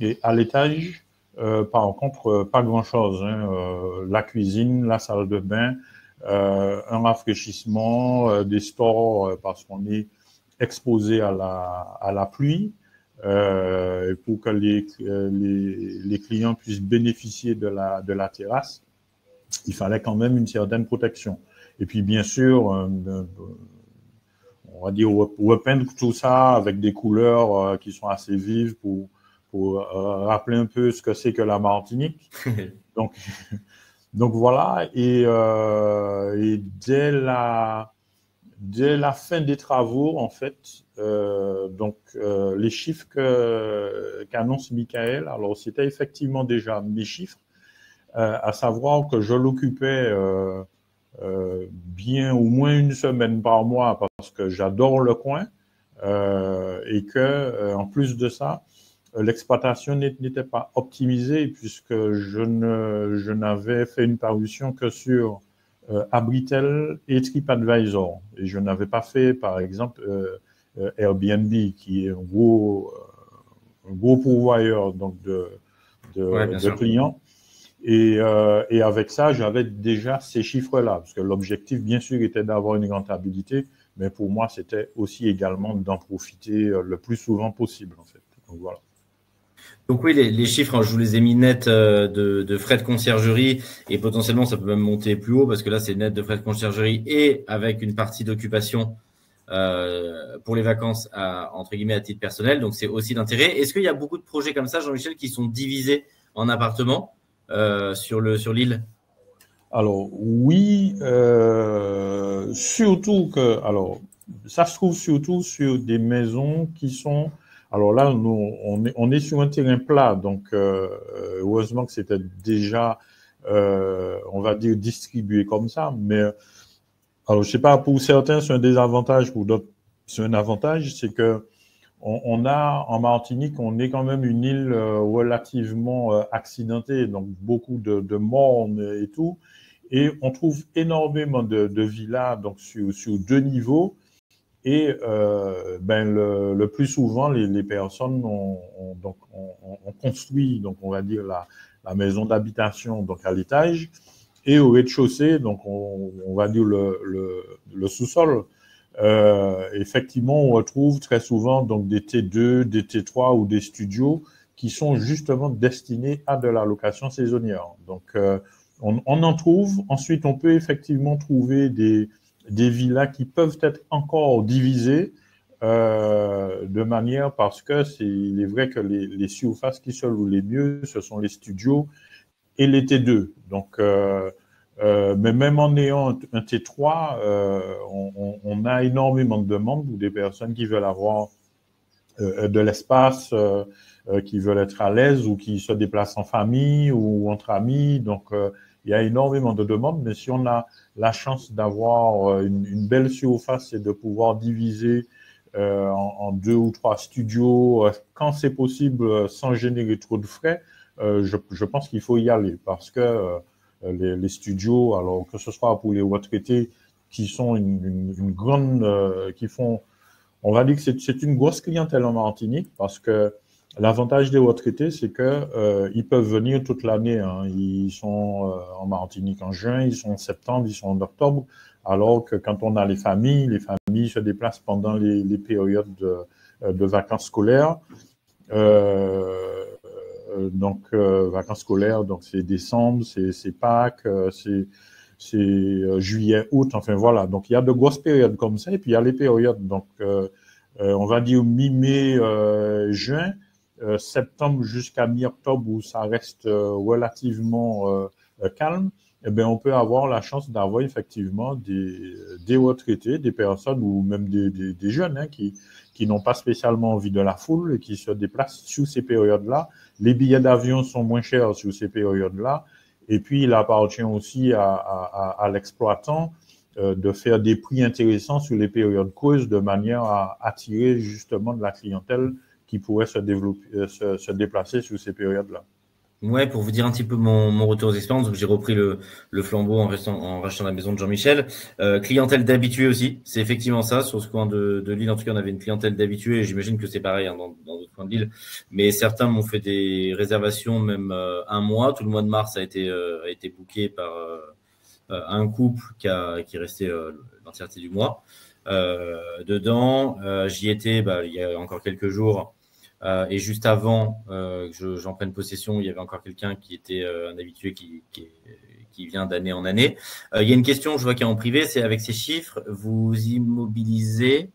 Et à l'étage, euh, par contre, euh, pas grand-chose. Hein. Euh, la cuisine, la salle de bain, euh, un rafraîchissement, euh, des stores parce qu'on est exposé à la, à la pluie. pour que les, les, les, clients puissent bénéficier de la, de la terrasse, il fallait quand même une certaine protection. Et puis, bien sûr, on va dire, repeindre tout ça avec des couleurs qui sont assez vives pour, pour euh, rappeler un peu ce que c'est que la Martinique. donc, donc voilà, et, euh, et, dès, la, dès la fin des travaux, en fait, euh, donc euh, les chiffres qu'annonce Michael, alors c'était effectivement déjà mes chiffres, à savoir que je l'occupais bien au moins une semaine par mois parce que j'adore le coin et que en plus de ça, l'exploitation n'était pas optimisée puisque je n'avais fait une parution que sur euh, Abritel et TripAdvisor. Et je n'avais pas fait par exemple euh, euh Airbnb qui est un gros euh, un gros pourvoyeur donc de de, de clients. Et, euh, et avec ça j'avais déjà ces chiffres là parce que l'objectif bien sûr était d'avoir une rentabilité mais pour moi c'était aussi également d'en profiter le plus souvent possible en fait. Donc voilà donc oui, les, chiffres, hein, je vous les ai mis net euh, de, frais de conciergerie et potentiellement ça peut même monter plus haut parce que là c'est net de frais de conciergerie et avec une partie d'occupation euh, pour les vacances à, entre guillemets à titre personnel. Donc c'est aussi d'intérêt. Est-ce qu'il y a beaucoup de projets comme ça, Jean-Michel, qui sont divisés en appartements euh, sur sur l'île? Alors oui, surtout que alors ça se trouve surtout sur des maisons qui sont alors là, on est, sur un terrain plat, donc euh, heureusement que c'était déjà, euh, on va dire, distribué comme ça. Mais alors, je sais pas, pour certains, c'est un désavantage, pour d'autres, c'est un avantage, c'est que on, a en Martinique, on est quand même une île euh, relativement euh, accidentée, donc beaucoup de, de et tout. Et on trouve énormément de, villas donc sur deux niveaux et euh, ben le, le, plus souvent, les, les personnes ont, ont donc ont, construit, donc on va dire la, la maison d'habitation donc à l'étage et au rez-de-chaussée, donc on, on, va dire le, le, le sous-sol. Euh, effectivement, on retrouve très souvent donc des T2, des T3 ou des studios qui sont justement destinés à de la location saisonnière. Donc, euh, on, on, en trouve. Ensuite, on peut effectivement trouver des, des villas qui peuvent être encore divisées euh, de manière parce que c'est il est vrai que les, les, surfaces qui se louent les mieux, ce sont les studios et les T2. Donc, euh, euh, mais même en ayant un T3, euh, on, on, a énormément de demandes ou des personnes qui veulent avoir de l'espace, qui veulent être à l'aise ou qui se déplacent en famille ou entre amis. Donc, il y a énormément de demandes, mais si on a la chance d'avoir euh, une, belle surface et de pouvoir diviser euh, en, en, deux ou trois studios euh, quand c'est possible euh, sans générer trop de frais, euh, je, je, pense qu'il faut y aller parce que euh, les, les, studios, alors que ce soit pour les retraités qui sont une, une, une grande, qui font, on va dire que c'est une grosse clientèle en Martinique parce que L'avantage des retraités, c'est que euh, ils peuvent venir toute l'année. Hein. Ils sont euh, en Martinique en juin, ils sont en septembre, ils sont en octobre. Alors que quand on a les familles, les familles se déplacent pendant les, périodes de, euh, de, vacances scolaires. Euh, donc vacances scolaires, donc c'est décembre, c'est Pâques, c'est juillet, août. Enfin voilà. Donc il y a de grosses périodes comme ça, et puis il y a les périodes. Donc on va dire mi-mai, juin septembre jusqu'à mi-octobre où ça reste euh, relativement euh, calme, eh bien, on peut avoir la chance d'avoir effectivement des, des retraités, des personnes ou même des, des, des jeunes hein, qui, qui n'ont pas spécialement envie de la foule et qui se déplacent sous ces périodes-là. Les billets d'avion sont moins chers sous ces périodes-là. Et puis, il appartient aussi à, à, à l'exploitant de faire des prix intéressants sur les périodes creuses de manière à attirer justement de la clientèle qui pourrait se, développer, se, se déplacer sur ces périodes-là. Ouais, pour vous dire un petit peu mon, mon retour d'expérience, j'ai repris le, le, flambeau en, restant, en rachetant la maison de Jean-Michel. Euh, clientèle d'habitués aussi, c'est effectivement ça. Sur ce coin de, de l'île, en tout cas, on avait une clientèle d'habitués. J'imagine que c'est pareil hein, dans, dans d'autres coins de l'île. Mais certains m'ont fait des réservations même euh, un mois. Tout le mois de mars a été, euh, a été booké par euh, un couple qui, a, qui est resté l'entièreté du mois. dedans, j'y étais bah, il y a encore quelques jours. Euh, et juste avant euh, que j'en prenne possession, il y avait encore quelqu'un qui était euh, un habitué qui, qui, vient d'année en année. il y a une question, je vois qu'il y a en privé, c'est avec ces chiffres, vous immobilisez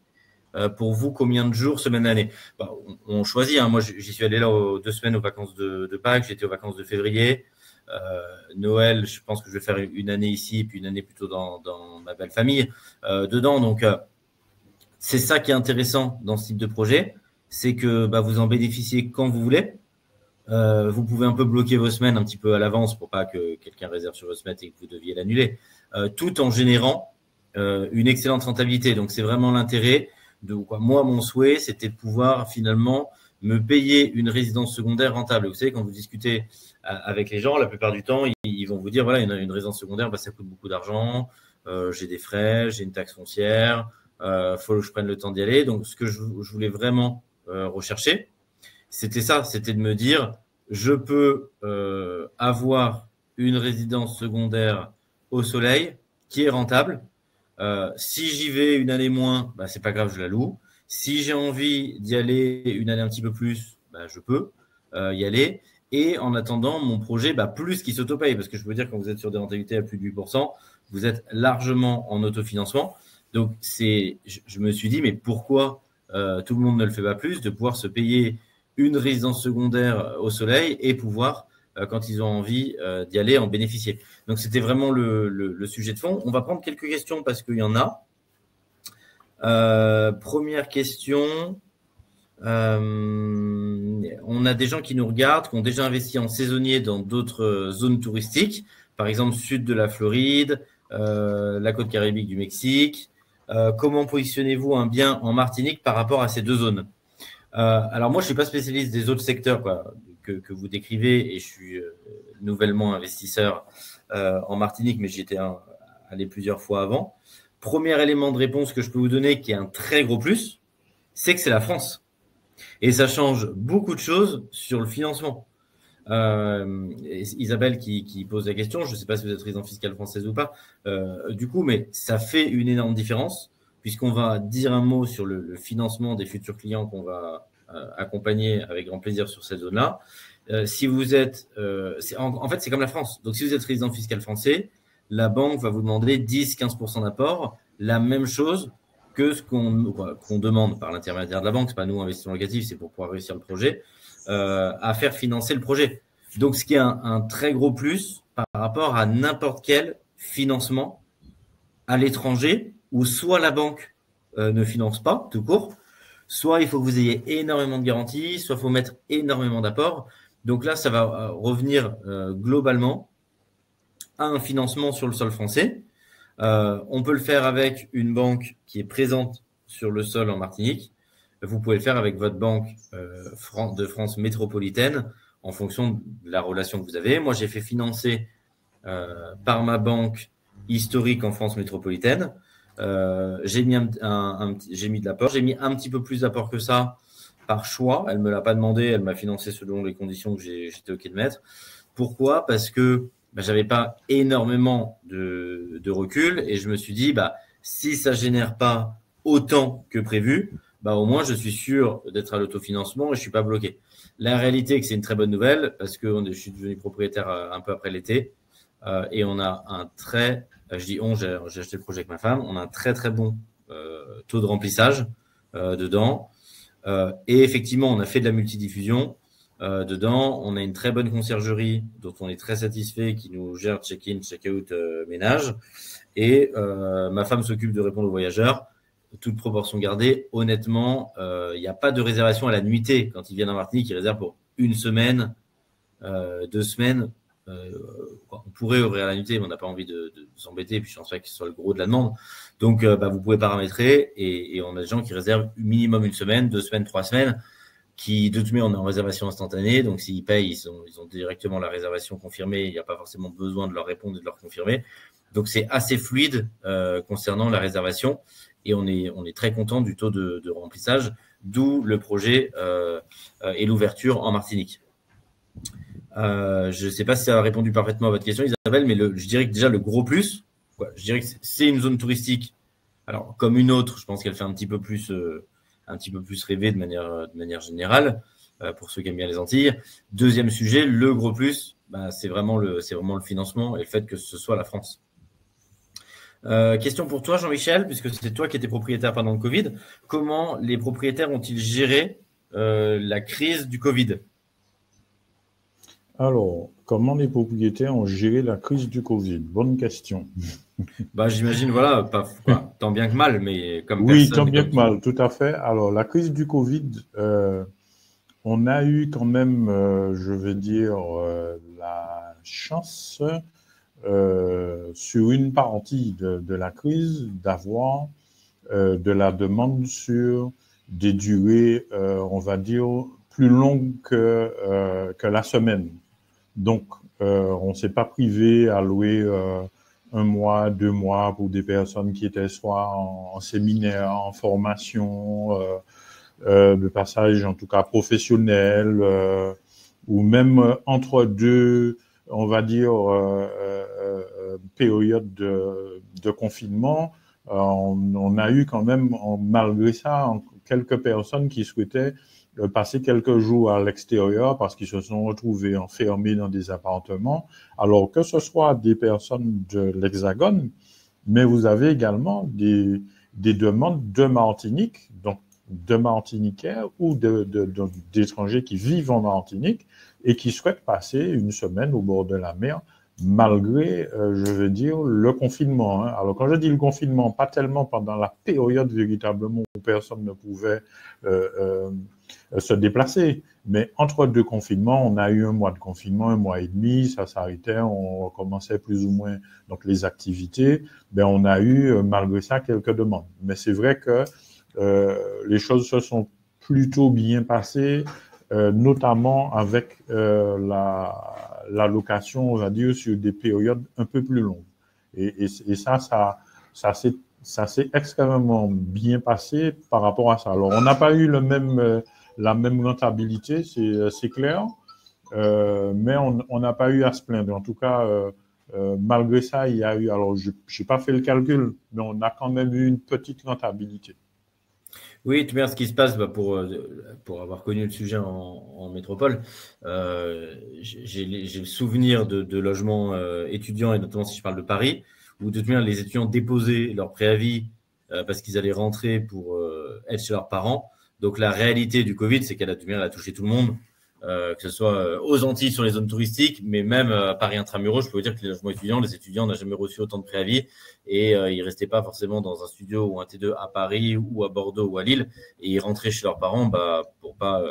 pour vous combien de jours, semaine, année? Bah, on, choisit. Hein. Moi, j'y suis allé là deux semaines aux vacances de, de Pâques, j'étais aux vacances de février. Noël, je pense que je vais faire une année ici, puis une année plutôt dans, dans ma belle famille dedans. Donc, c'est ça qui est intéressant dans ce type de projet c'est que bah, vous en bénéficiez quand vous voulez. Euh, vous pouvez un peu bloquer vos semaines un petit peu à l'avance pour pas que quelqu'un réserve sur vos semaines et que vous deviez l'annuler, euh, tout en générant euh, une excellente rentabilité. Donc c'est vraiment l'intérêt de quoi. Moi, mon souhait, c'était de pouvoir finalement me payer une résidence secondaire rentable. Vous savez, quand vous discutez avec les gens, la plupart du temps, ils, vont vous dire voilà, une, résidence secondaire, bah, ça coûte beaucoup d'argent, j'ai des frais, j'ai une taxe foncière, euh, faut que je prenne le temps d'y aller. Donc, ce que je, voulais vraiment recherché, c'était ça, c'était de me dire, je peux euh, avoir une résidence secondaire au soleil qui est rentable. Euh, si j'y vais une année moins, bah, c'est pas grave, je la loue. Si j'ai envie d'y aller une année un petit peu plus, bah, je peux y aller. Et en attendant, mon projet, bah, plus qui s'autopaye, parce que je peux dire, quand vous êtes sur des rentabilités à plus de 8%, vous êtes largement en autofinancement. Donc, c'est, je, me suis dit, mais pourquoi euh, tout le monde ne le fait pas plus, de pouvoir se payer une résidence secondaire au soleil et pouvoir, euh, quand ils ont envie euh, d'y aller, en bénéficier. Donc c'était vraiment le, sujet de fond. On va prendre quelques questions parce qu'il y en a. première question. on a des gens qui nous regardent, qui ont déjà investi en saisonnier dans d'autres zones touristiques, par exemple sud de la Floride, la côte caribique du Mexique, euh, comment positionnez-vous un bien en Martinique par rapport à ces deux zones euh, Alors moi, je suis pas spécialiste des autres secteurs quoi, que, que, vous décrivez et je suis euh, nouvellement investisseur en Martinique, mais j'y étais allé plusieurs fois avant. Premier élément de réponse que je peux vous donner, qui est un très gros plus, c'est que c'est la France. Et ça change beaucoup de choses sur le financement. Euh, Isabelle qui, pose la question, je ne sais pas si vous êtes résident fiscal française ou pas, euh, du coup, mais ça fait une énorme différence puisqu'on va dire un mot sur le, financement des futurs clients qu'on va euh, accompagner avec grand plaisir sur cette zone-là. Si vous êtes, en, fait, c'est comme la France. Donc, si vous êtes résident fiscal français, la banque va vous demander 10-15% d'apport, la même chose que ce qu'on qu demande par l'intermédiaire de la banque. C'est pas nous investisseurs locatifs, c'est pour pouvoir réussir le projet euh, à faire financer le projet. Donc, ce qui est un, très gros plus par rapport à n'importe quel financement à l'étranger où soit la banque euh, ne finance pas tout court, soit il faut que vous ayez énormément de garanties, soit il faut mettre énormément d'apports. Donc là, ça va euh, revenir globalement à un financement sur le sol français. On peut le faire avec une banque qui est présente sur le sol en Martinique vous pouvez le faire avec votre banque euh, de France métropolitaine en fonction de la relation que vous avez. Moi, j'ai fait financer euh, par ma banque historique en France métropolitaine. Euh, j'ai mis, de l'apport. J'ai mis un petit peu plus d'apport que ça par choix. Elle me l'a pas demandé. Elle m'a financé selon les conditions que j'étais OK de mettre. Pourquoi? Parce que bah, j'avais pas énormément de, de recul et je me suis dit, bah, si ça génère pas autant que prévu, bah, au moins je suis sûr d'être à l'autofinancement et je suis pas bloqué. La réalité est que c'est une très bonne nouvelle parce que je suis devenu propriétaire euh, un peu après l'été euh, et on a un très, euh, je dis on, j'ai acheté le projet avec ma femme, on a un très très bon taux de remplissage dedans. Et effectivement on a fait de la multidiffusion dedans, on a une très bonne conciergerie dont on est très satisfait qui nous gère check-in, check-out, ménage. Et ma femme s'occupe de répondre aux voyageurs toute proportion gardée, honnêtement, il euh, n'y a pas de réservation à la nuitée quand ils viennent en Martinique. Ils réservent pour une semaine, euh, deux semaines. on pourrait ouvrir la nuitée, mais on n'a pas envie de, s'embêter, puis je pense pas que ce soit le gros de la demande. Donc, bah, vous pouvez paramétrer et, on a des gens qui réservent minimum une semaine, deux semaines, trois semaines, qui de toute manière on est en réservation instantanée. Donc, s'ils payent, ils, ont directement la réservation confirmée. Il n'y a pas forcément besoin de leur répondre et de leur confirmer. Donc, c'est assez fluide concernant la réservation et on est, on est très content du taux de, remplissage, d'où le projet euh, et l'ouverture en Martinique. Euh, je ne sais pas si ça a répondu parfaitement à votre question, Isabelle, mais je dirais que déjà le gros plus, je dirais que c'est une zone touristique. Alors, comme une autre, je pense qu'elle fait un petit peu plus, euh, un petit peu plus rêver de manière, de manière générale, pour ceux qui aiment bien les Antilles. Deuxième sujet, le gros plus, bah, c'est vraiment, le, vraiment le financement et le fait que ce soit la France. Euh, question pour toi, Jean-Michel, puisque c'est toi qui étais propriétaire pendant le Covid. Comment les propriétaires ont-ils géré euh, la crise du Covid? Alors, comment les propriétaires ont géré la crise du Covid? Bonne question. bah, J'imagine, voilà, pas, tant bien que mal, mais comme Oui, tant bien que mal, tout à fait. Alors, la crise du Covid, euh, on a eu quand même, je vais dire, la chance euh, sur une partie de, la crise d'avoir euh, de la demande sur des durées, euh, on va dire, plus longues que, que la semaine. Donc, on ne s'est pas privé à louer un mois, deux mois pour des personnes qui étaient soit en, séminaire, en formation, de passage en tout cas professionnel, ou même entre deux, on va dire, période de, confinement, euh, on, a eu quand même, malgré ça, quelques personnes qui souhaitaient euh, passer quelques jours à l'extérieur parce qu'ils se sont retrouvés enfermés dans des appartements. Alors que ce soit des personnes de l'Hexagone, mais vous avez également des, des demandes de Martinique, donc de Martiniquais ou d'étrangers qui vivent en Martinique et qui souhaitent passer une semaine au bord de la mer malgré, euh, je veux dire, le confinement. Hein. Alors quand je dis le confinement, pas tellement pendant la période véritablement où personne ne pouvait euh, euh, se déplacer, mais entre deux confinements, on a eu un mois de confinement, un mois et demi, ça s'arrêtait, on recommençait plus ou moins donc les activités. Ben on a eu malgré ça quelques demandes. Mais c'est vrai que les choses se sont plutôt bien passées, notamment avec la la location, on va dire, sur des périodes un peu plus longues. Et, ça, ça, ça s'est ça s'est extrêmement bien passé par rapport à ça. Alors, on n'a pas eu le même, euh, la même rentabilité, c'est euh, clair, euh, mais on n'a pas eu à se plaindre. En tout cas, malgré ça, il y a eu, alors je n'ai pas fait le calcul, mais on a quand même eu une petite rentabilité. Oui, tout bien, ce qui se passe, bah, pour, euh, pour avoir connu le sujet en, métropole, euh, j'ai le souvenir de, logements euh, étudiants, et notamment si je parle de Paris, où de manière, les étudiants déposaient leur préavis parce qu'ils allaient rentrer pour être chez leurs parents. Donc la réalité du Covid, c'est qu'elle a, a touché tout le monde. Euh, que ce soit euh, aux Antilles sur les zones touristiques, mais même euh, à Paris intramuros, je peux vous dire que les logements étudiants, les étudiants n'ont jamais reçu autant de préavis et ils restaient pas forcément dans un studio ou un T2 à Paris ou à Bordeaux ou à Lille et ils rentraient chez leurs parents bah, pour pas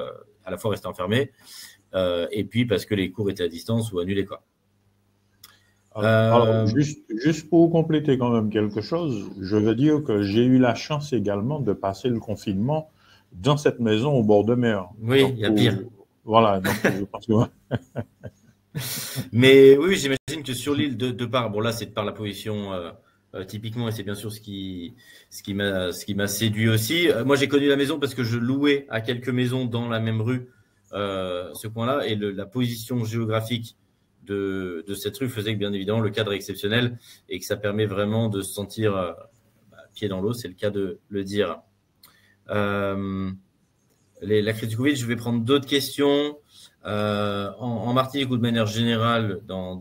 à la fois rester enfermés et puis parce que les cours étaient à distance ou annulés quoi. Alors, juste, juste, pour compléter quand même quelque chose, je veux dire que j'ai eu la chance également de passer le confinement dans cette maison au bord de mer. Oui, il y a pire. Voilà, donc pense que... Mais oui, j'imagine que sur l'île de, de part, bon là c'est de par la position euh, euh, typiquement, et c'est bien sûr ce qui, ce qui m'a séduit aussi. Euh, moi j'ai connu la maison parce que je louais à quelques maisons dans la même rue ce coin-là, et la position géographique de, de, cette rue faisait que bien évidemment le cadre est exceptionnel et que ça permet vraiment de se sentir bah, pied dans l'eau, c'est le cas de le dire. La crise du Covid, je vais prendre d'autres questions. Euh, en, Martinique ou de manière générale dans,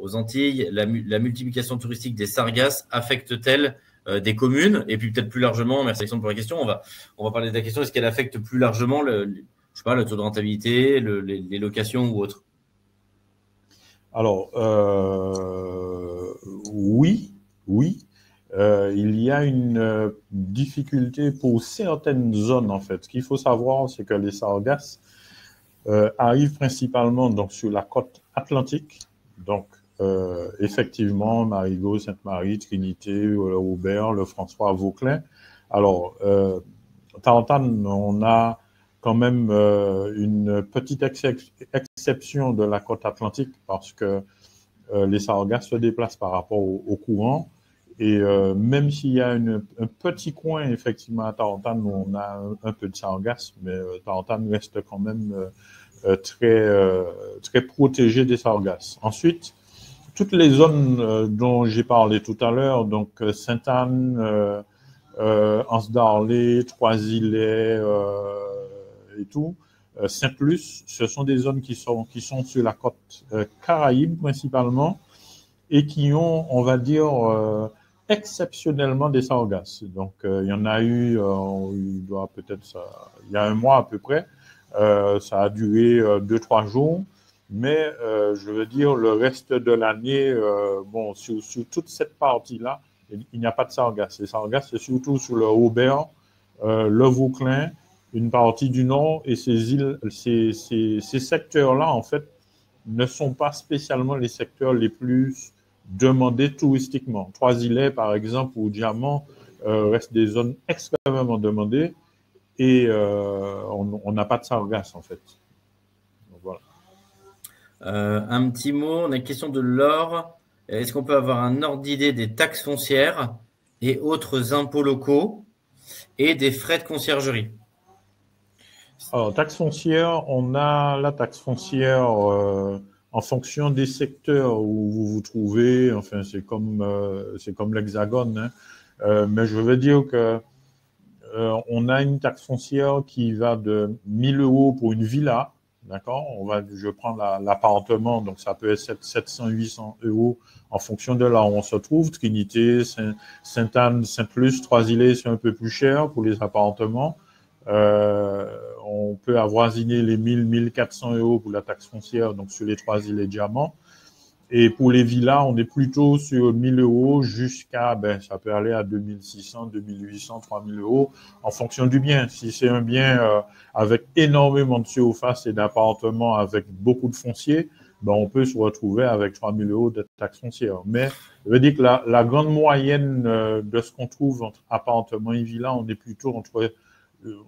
aux Antilles, la, multiplication touristique des sargasses affecte-t-elle euh, des communes? Et puis peut-être plus largement, merci Alexandre pour la question, on va, on va parler de la question, est-ce qu'elle affecte plus largement le, sais pas, le taux de rentabilité, les, locations ou autre Alors, euh, oui, oui. Euh, il y a une euh, difficulté pour certaines zones, en fait. Ce qu'il faut savoir, c'est que les sargasses euh, arrivent principalement donc, sur la côte atlantique, Donc, effectivement, Marigot, Sainte-Marie, Trinité, le Aubert, le François Vauclin. Alors, euh, on a quand même une petite exception de la côte atlantique parce que les sargasses se déplacent par rapport au, courant. Et euh, même s'il y a un petit coin, effectivement, à Tarentane où on a un, peu de sargasses, mais Tarentane reste quand même très, très protégé des sargasses. Ensuite, toutes les zones dont j'ai parlé tout à l'heure, donc Sainte-Anne, euh, Anse-d'Arlé, Trois-Îlets et tout, euh, Saint-Luce, ce sont des zones qui sont, qui sont sur la côte euh, caraïbe principalement et qui ont, on va dire, euh, exceptionnellement des sargasses. Donc, il y en a eu, il doit peut-être, il y a un mois à peu près, ça a duré deux, trois jours. Mais je veux dire, le reste de l'année, bon, sur, sur, toute cette partie-là, il n'y a pas de sargasses. Les sargasses, c'est surtout sur le Aubert, le Vauclin, une partie du Nord et ces îles, ces, ces, secteurs-là, en fait, ne sont pas spécialement les secteurs les plus demandés touristiquement. Trois-Îlets, par exemple, ou Diamant, euh, restent des zones extrêmement demandées et euh, on n'a pas de sargasses, en fait. voilà. Euh, un petit mot, on a une question de l'or. Est-ce qu'on peut avoir un ordre d'idée des taxes foncières et autres impôts locaux et des frais de conciergerie? Alors, taxe foncière, on a la taxe foncière en fonction des secteurs où vous vous trouvez. Enfin, c'est comme euh, comme l'hexagone. Hein. Euh, mais je veux dire que on a une taxe foncière qui va de 1000 euros pour une villa. D'accord? On va, je prends l'appartement, donc ça peut être 700, 800 euros en fonction de là où on se trouve. Trinité, Sainte-Anne, Sainte-Luce, Trois-Îlets, c'est un peu plus cher pour les appartements. Euh, on peut avoisiner les 1000, 1400 euros pour la taxe foncière, donc sur les trois îles et diamants. Et pour les villas, on est plutôt sur 1000 euros jusqu'à, ben, ça peut aller à 2600, 2800, 3000 euros en fonction du bien. Si c'est un bien euh, avec énormément de surface et d'appartements avec beaucoup de fonciers, ben, on peut se retrouver avec 3000 euros de taxe foncière. Mais je veux dire que la, grande moyenne euh, de ce qu'on trouve entre appartements et villas, on est plutôt entre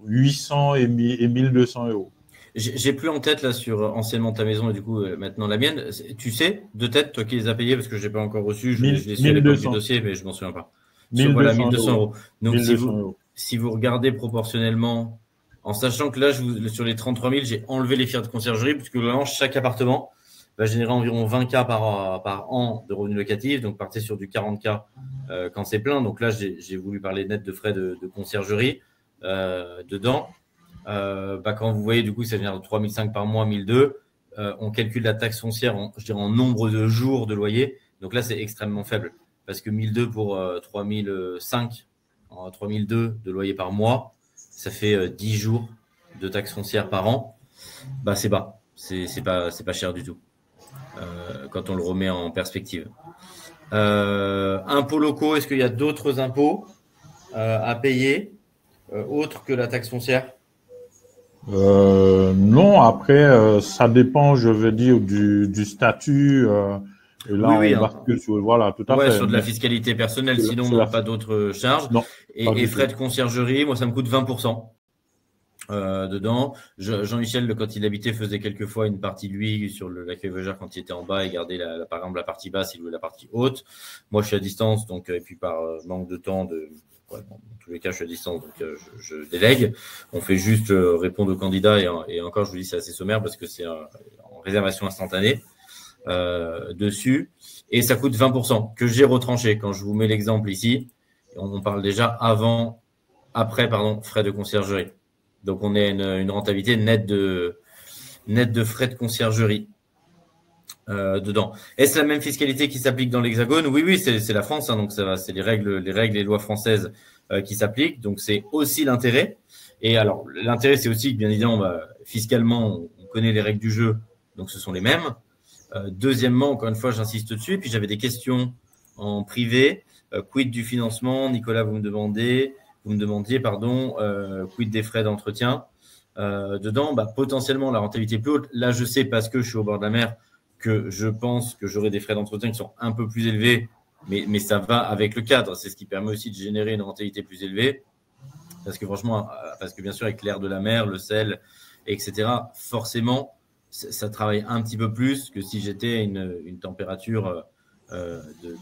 800 et 1200 euros. J'ai plus en tête là sur anciennement ta maison et du coup euh, maintenant la mienne. Tu sais de tête, toi qui les as payés, parce que je n'ai pas encore reçu, je, l'ai su à l'époque du dossier, mais je m'en souviens pas. 1200 voilà, 1200 euros. Donc si, vous, si vous regardez proportionnellement, en sachant que là, je sur les 33 000, j'ai enlevé les fiers de conciergerie, puisque vraiment chaque appartement va générer environ 20 k par, par an de revenus locatifs, donc partez sur du 40 k euh, quand c'est plein. Donc là, j'ai voulu parler net de frais de, de conciergerie. Euh, dedans, euh, bah, quand vous voyez, du coup, ça vient de 3005 par mois, 1002, euh, on calcule la taxe foncière en, je nombre de jours de loyer. Donc là, c'est extrêmement faible parce que 1002 pour 3005, 3002 de loyer par mois, ça fait 10 jours de taxe foncière par an. Bah, c'est bas. C'est pas, pas cher du tout quand on le remet en perspective. impôts locaux, est-ce qu'il y a d'autres impôts à payer? Autre que la taxe foncière euh, Non, après, euh, ça dépend, je veux dire, du, du statut. et là, on hein. sur, voilà, tout à ouais, fait. sur de la fiscalité personnelle, sinon on n'a pas d'autres charges. Non, et, frais de conciergerie, moi, ça me coûte 20%. Euh, dedans. Jean-Michel, quand il habitait, faisait quelquefois une partie de lui sur le lac Veugère quand il était en bas et gardait la, par exemple la partie basse, il louait la partie haute. Moi, je suis à distance, donc et puis par manque de temps, de, dans tous les cas, je suis à distance, donc euh, je, délègue. On fait juste euh, répondre aux candidats et, encore, je vous dis, c'est assez sommaire parce que c'est en réservation instantanée euh, dessus. Et ça coûte 20% que j'ai retranché. Quand je vous mets l'exemple ici, on, parle déjà avant, après, pardon, frais de conciergerie. Donc, on est une, une rentabilité nette de, nette de frais de conciergerie. Euh, dedans. Est-ce la même fiscalité qui s'applique dans l'Hexagone? Oui, oui, c'est la France, hein, donc ça va, c'est les règles, les règles et lois françaises euh, qui s'appliquent. Donc c'est aussi l'intérêt. Et alors l'intérêt, c'est aussi bien évidemment, bah, fiscalement, on connaît les règles du jeu, donc ce sont les mêmes. Euh, deuxièmement, encore une fois, j'insiste dessus. Puis j'avais des questions en privé. quid du financement? Nicolas, vous me demandez, vous me demandiez, pardon, quid des frais d'entretien? Dedans bah, Potentiellement la rentabilité plus haute. Là, je sais parce que je suis au bord de la mer que je pense que j'aurai des frais d'entretien qui sont un peu plus élevés, mais, ça va avec le cadre. C'est ce qui permet aussi de générer une rentabilité plus élevée. Parce que franchement, parce que bien sûr, avec l'air de la mer, le sel, etc., forcément, ça travaille un petit peu plus que si j'étais une, une température euh, de,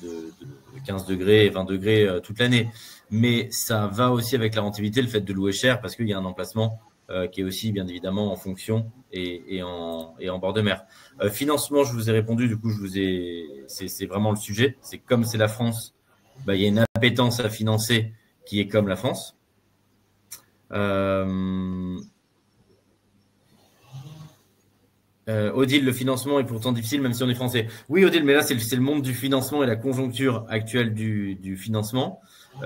15 degrés et 20 degrés euh, toute l'année. Mais ça va aussi avec la rentabilité, le fait de louer cher, parce qu'il y a un emplacement euh, qui est aussi bien évidemment en fonction et, en, bord de mer. Euh, financement, je vous ai répondu, du coup, je vous ai, c'est vraiment le sujet. C'est comme c'est la France, bah, il y a une appétence à financer qui est comme la France. Euh, Odile, le financement est pourtant difficile, même si on est français. Oui, Odile, mais là, c'est le, monde du financement et la conjoncture actuelle du, financement.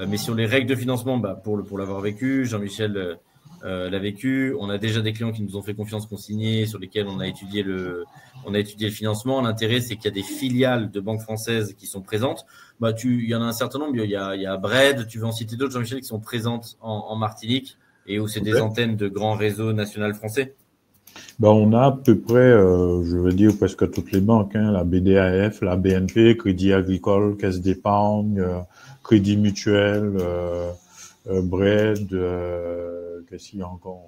Mais sur les règles de financement, bah, pour l'avoir vécu, Jean-Michel euh, l'a vécu. On a déjà des clients qui nous ont fait confiance, qu'on signé, sur lesquels on a étudié le, on a étudié le financement. L'intérêt, c'est qu'il y a des filiales de banques françaises qui sont présentes. Bah, tu, il y en a un certain nombre. Il y a, il y a Bred, tu veux en citer d'autres, Jean-Michel, qui sont présentes en, en Martinique et où c'est des antennes de grands réseaux nationaux français. Ben, on a à peu près, euh, je veux dire presque toutes les banques, hein, la BDAF, la BNP, Crédit Agricole, Caisse d'épargne, euh, Crédit Mutuel, euh, euh Bred, euh, qu'est-ce qu'il y a encore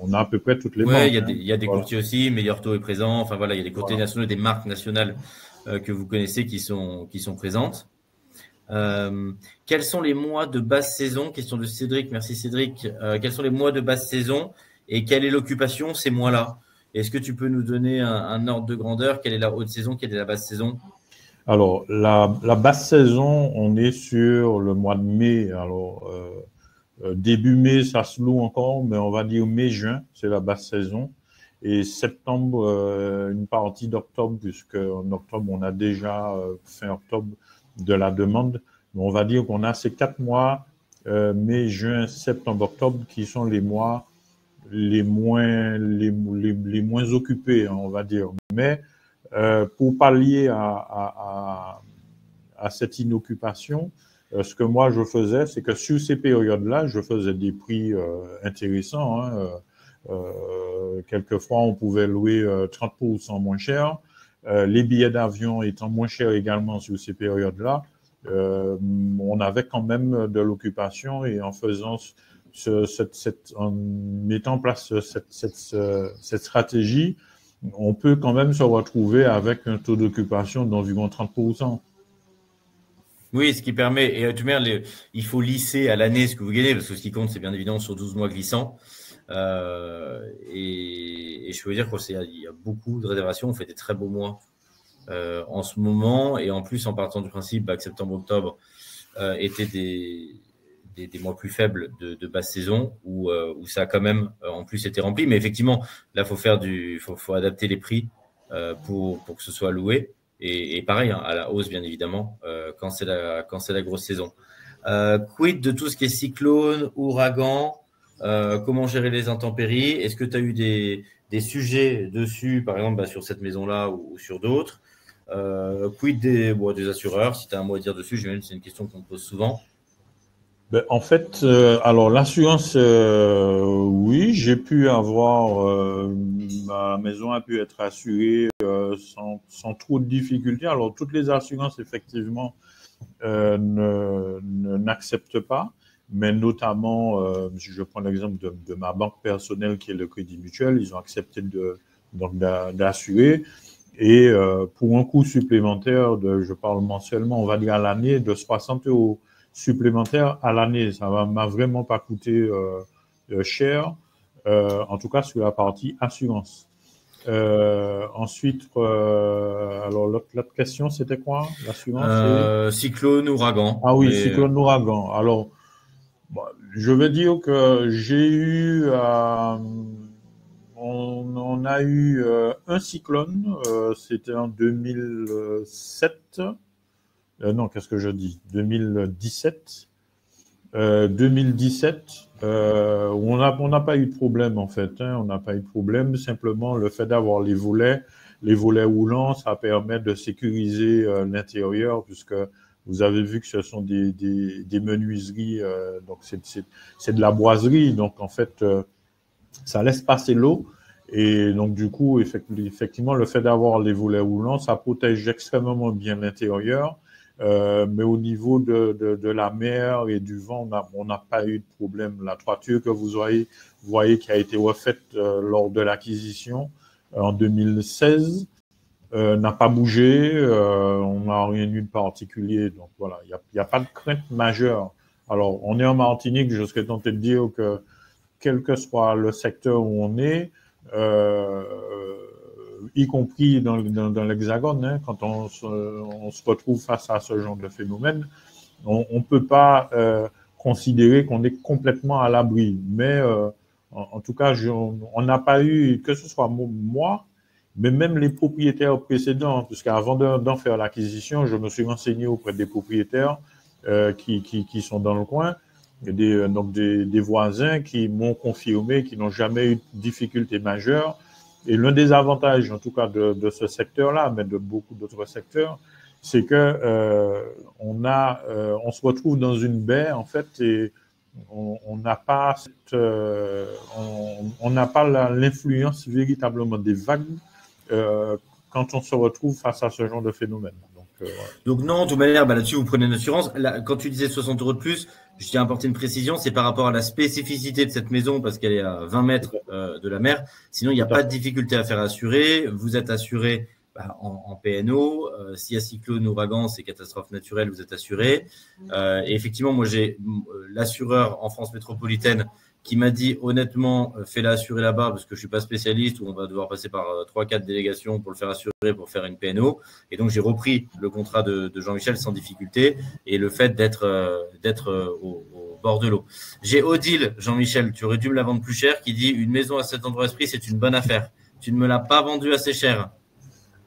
On a à peu près toutes les ouais, banques. Il y a des, il y a des voilà. courtiers aussi, Meilleur Taux est présent. Enfin voilà, il y a des courtiers voilà. nationaux, des marques nationales que vous connaissez qui sont qui sont présentes. quels sont les mois de basse saison? Question de Cédric. Merci Cédric. quels sont les mois de basse saison et quelle est l'occupation ces mois-là? Est-ce que tu peux nous donner un, un, ordre de grandeur? Quelle est la haute saison? Quelle est la basse saison? Alors, la, basse saison, on est sur le mois de mai. Alors, euh, début mai, ça se loue encore, mais on va dire mai-juin, c'est la basse saison. Et septembre, euh, une partie d'octobre, puisque en octobre, on a déjà euh, fin octobre de la demande. On va dire qu'on a ces quatre mois, euh, mai, juin, septembre, octobre, qui sont les mois les moins, les, moins occupés, on va dire. Mais euh, pour pallier à, à, à, cette inoccupation, euh, ce que moi je faisais, c'est que sur ces périodes-là, je faisais des prix euh, intéressants. Hein, quelquefois, on pouvait louer 30% moins cher. les billets d'avion étant moins chers également sur ces périodes-là, on avait quand même de l'occupation et en mettant en place cette, stratégie, on peut quand même se retrouver avec un taux d'occupation d'environ 30%. Oui, ce qui permet, et tu les, il faut lisser à l'année ce que vous gagnez, parce que ce qui compte, c'est bien évidemment sur 12 mois glissants. Euh, et, je peux vous dire qu'il y a beaucoup de réservations, on fait des très beaux mois euh, en ce moment, et en plus, en partant du principe bah, que septembre-octobre euh, étaient des, des, mois plus faibles de, basse saison où, euh, où ça a quand même euh, en plus été rempli. Mais effectivement, là, faut faire du, faut, faut adapter les prix euh, pour, que ce soit loué. Et, pareil, hein, à la hausse, bien évidemment, quand c'est la, grosse saison. Quid de tout ce qui est cyclone, ouragan, comment gérer les intempéries? Est-ce que tu as eu des, sujets dessus, par exemple, bah, sur cette maison-là ou, sur d'autres? Quid des, des assureurs Si tu as un mot à dire dessus, c'est une question qu'on pose souvent. Ben, en fait, euh, alors l'assurance, euh, oui, j'ai pu avoir, euh, ma maison a pu être assurée sans, sans, trop de difficultés. Alors toutes les assurances, effectivement, euh, ne n'acceptent pas, mais notamment, si je prends l'exemple de, ma banque personnelle qui est le Crédit Mutuel, ils ont accepté de d'assurer. Et pour un coût supplémentaire de, je parle mensuellement, on va dire à l'année, de 60 euros supplémentaire à l'année. Ça m'a vraiment pas coûté euh, euh, cher, euh, en tout cas sur la partie assurance. Euh, ensuite, euh, alors l'autre question, c'était quoi? L'assurance euh, Cyclone, ouragan. Ah oui, mais... cyclone, ouragan. Alors, bon, je veux dire que j'ai eu, on, on, a eu un cyclone, c'était en 2007. Euh, non, qu'est-ce que je dis? 2017. Euh, 2017, euh, on n'a on pas eu de problème en fait. Hein, on n'a pas eu de problème. Simplement, le fait d'avoir les volets, les volets roulants, ça permet de sécuriser euh, l'intérieur puisque vous avez vu que ce sont des, des, menuiseries, euh, donc c'est de la boiserie. Donc en fait, ça laisse passer l'eau Et donc, du coup, effectivement, le fait d'avoir les volets roulants, ça protège extrêmement bien l'intérieur. Euh, mais au niveau de, de, de, la mer et du vent, on n'a pas eu de problème. La toiture que vous voyez, vous voyez qui a été refaite euh, lors de l'acquisition euh, en 2016 euh, n'a pas bougé. on n'a rien eu de particulier. Donc voilà, il n'y a, a, pas de crainte majeure. Alors, on est en Martinique, je serais tenté de dire que quel que soit le secteur où on est, euh, y compris dans, l'Hexagone, hein, quand on se, retrouve face à ce genre de phénomène, on ne peut pas euh, considérer qu'on est complètement à l'abri. Mais euh, en, tout cas, on n'a pas eu, que ce soit moi, mais même les propriétaires précédents, puisqu'avant d'en faire l'acquisition, je me suis renseigné auprès des propriétaires euh, qui, qui, sont dans le coin, des, donc des voisins qui m'ont confirmé qu'ils n'ont jamais eu de difficultés majeures et l'un des avantages, en tout cas, de, ce secteur-là, mais de beaucoup d'autres secteurs, c'est que euh, on a, euh, on se retrouve dans une baie en fait et on n'a pas cette, euh, on n'a pas l'influence véritablement des vagues quand on se retrouve face à ce genre de phénomène. Donc, non, de toute manière, bah, là-dessus vous prenez une assurance. Quand tu disais 60 euros de plus, je tiens à apporter une précision, c'est par rapport à la spécificité de cette maison parce qu'elle est à 20 mètres euh, de la mer. Sinon, il n'y a pas de difficulté à faire assurer. Vous êtes assuré bah, en, en, PNO. Euh, S'il y a cyclone, ouragan, c'est catastrophe naturelle, vous êtes assuré. Euh, et effectivement, moi, j'ai euh, l'assureur en France métropolitaine qui m'a dit honnêtement, euh, fais-la assurer là-bas parce que je suis pas spécialiste ou on va devoir passer par euh, trois, quatre délégations pour le faire assurer pour faire une PNO. Et donc j'ai repris le contrat de, de Jean-Michel sans difficulté et le fait d'être euh, d'être au, au, bord de l'eau. J'ai Odile, Jean-Michel, tu aurais dû me la vendre plus cher, qui dit une maison à cet endroit esprit, c'est une bonne affaire. Tu ne me l'as pas vendue assez cher.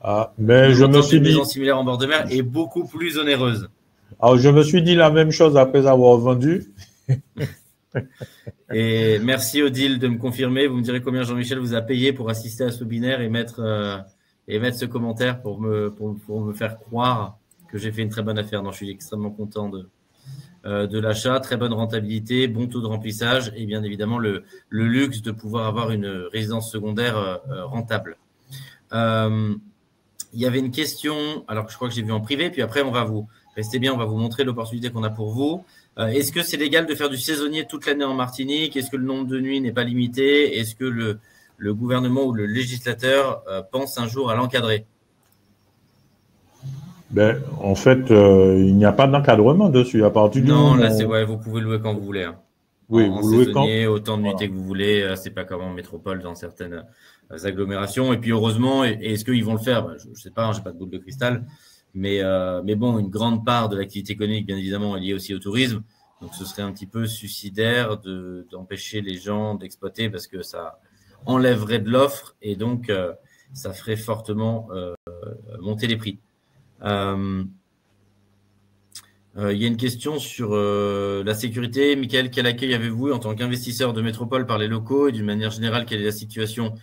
Ah, mais je me suis une dit. maison similaire en bord de mer est beaucoup plus onéreuse. Alors, je me suis dit la même chose après avoir vendu. Et merci Odile de me confirmer. Vous me direz combien Jean-Michel vous a payé pour assister à ce binaire et mettre, euh, et mettre ce commentaire pour me, pour, me faire croire que j'ai fait une très bonne affaire. Non, je suis extrêmement content de, euh, de l'achat. Très bonne rentabilité, bon taux de remplissage et bien évidemment le, le luxe de pouvoir avoir une résidence secondaire euh, rentable. Il y avait une question, alors que je crois que j'ai vu en privé, puis après on va vous, restez bien, on va vous montrer l'opportunité qu'on a pour vous. Euh, Est-ce que c'est légal de faire du saisonnier toute l'année en Martinique? Est-ce que le nombre de nuits n'est pas limité? Est-ce que le, le, gouvernement ou le législateur euh, pense un jour à l'encadrer? Ben, En fait, euh, il n'y a pas d'encadrement dessus. À partir du non, là, c'est ouais, vous pouvez louer quand vous voulez. hein. Oui, en, vous louez quand- autant de Voilà. nuitées que vous voulez. euh, C'est pas comme en métropole dans certaines euh, agglomérations. Et puis heureusement, et, et est-ce qu'ils vont le faire? Ben, Je ne sais pas, hein, j'ai pas de boule de cristal. Mais, euh, mais bon, une grande part de l'activité économique, bien évidemment, est liée aussi au tourisme. Donc ce serait un petit peu suicidaire de- d'empêcher les gens d'exploiter parce que ça enlèverait de l'offre et donc euh, ça ferait fortement euh, monter les prix. Il y a une question sur la sécurité. Michael, quel accueil avez-vous en tant qu'investisseur de métropole par les locaux et d'une manière générale, quelle est la situation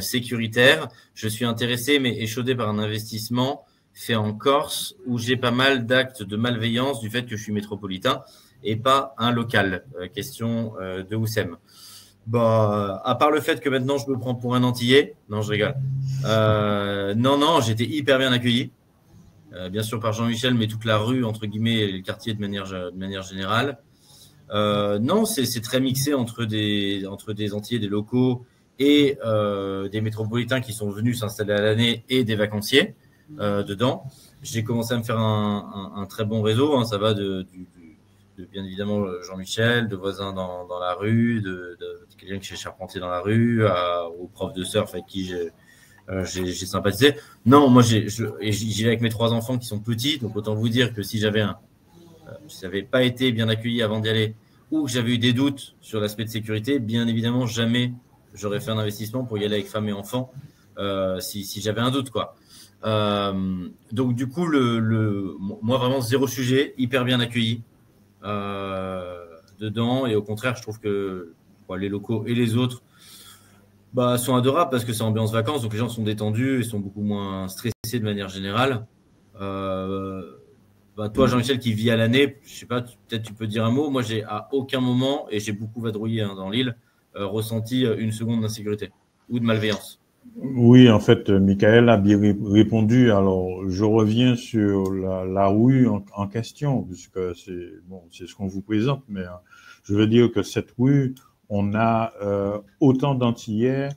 sécuritaire? Je suis intéressé mais échaudé par un investissement fait en Corse où j'ai pas mal d'actes de malveillance du fait que je suis métropolitain et pas un local. Euh, question euh, de Oussem. Bah, à part le fait que maintenant je me prends pour un Antillais, non, je rigole. Euh, non, non, j'étais hyper bien accueilli. Euh, bien sûr par Jean-Michel, mais toute la rue, entre guillemets, et le quartier de manière, de manière générale. Non, c'est très mixé entre des, entre des Antillais, des locaux et des métropolitains qui sont venus s'installer à l'année et des vacanciers dedans. J'ai commencé à me faire un, très bon réseau. Hein, ça va de, de bien évidemment Jean-Michel, de voisins dans, la rue, de, quelqu'un qui est charpentier dans la rue, à, aux profs de surf avec qui j'ai euh, sympathisé. Non, moi j'y vais avec mes trois enfants qui sont petits, donc autant vous dire que si j'avais un, euh, pas été bien accueilli avant d'y aller, ou que j'avais eu des doutes sur l'aspect de sécurité, bien évidemment jamais j'aurais fait un investissement pour y aller avec femme et enfants euh, si, si j'avais un doute quoi. Euh, donc du coup le, moi vraiment zéro sujet, hyper bien accueilli euh, dedans et au contraire je trouve que les locaux et les autres bah, sont adorables parce que c'est ambiance vacances, donc les gens sont détendus et sont beaucoup moins stressés de manière générale. Euh, bah, toi, Jean-Michel, qui vit à l'année, je sais pas, peut-être tu peux dire un mot. Moi, j'ai à aucun moment, et j'ai beaucoup vadrouillé hein, dans l'île, ressenti une seconde d'insécurité. ou de malveillance Oui, en fait, Michael a bien répondu. Alors, je reviens sur la, rue en, question, puisque c'est bon, c'est ce qu'on vous présente, mais euh, je veux dire que cette rue, on a euh, autant d'antillais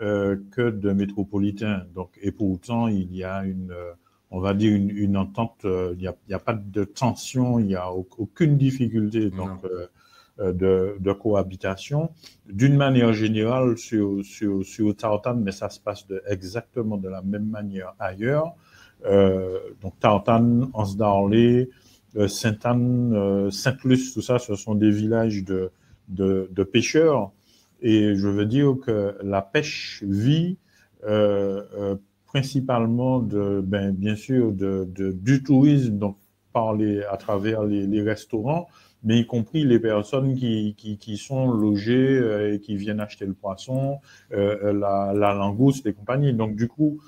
euh, que de métropolitains. Donc, et pourtant, il y a une, on va dire une, entente. il n'y a, a, pas de tension, il n'y a aucune difficulté. Donc, euh, de, de, cohabitation. D'une manière générale, sur, sur, sur mais ça se passe exactement de la même manière ailleurs. Euh, donc Tartane, Ansdarlé, euh, Sainte-Anne, euh, Sainte-Luce, tout ça, ce sont des villages de, de, pêcheurs. Et je veux dire que la pêche vit euh, euh principalement de, ben, bien sûr, de, du tourisme, donc par les, à travers les restaurants, mais y compris les personnes qui, qui, qui sont logées euh, et qui viennent acheter le poisson, euh, la, la, langouste et compagnie. Donc, du coup,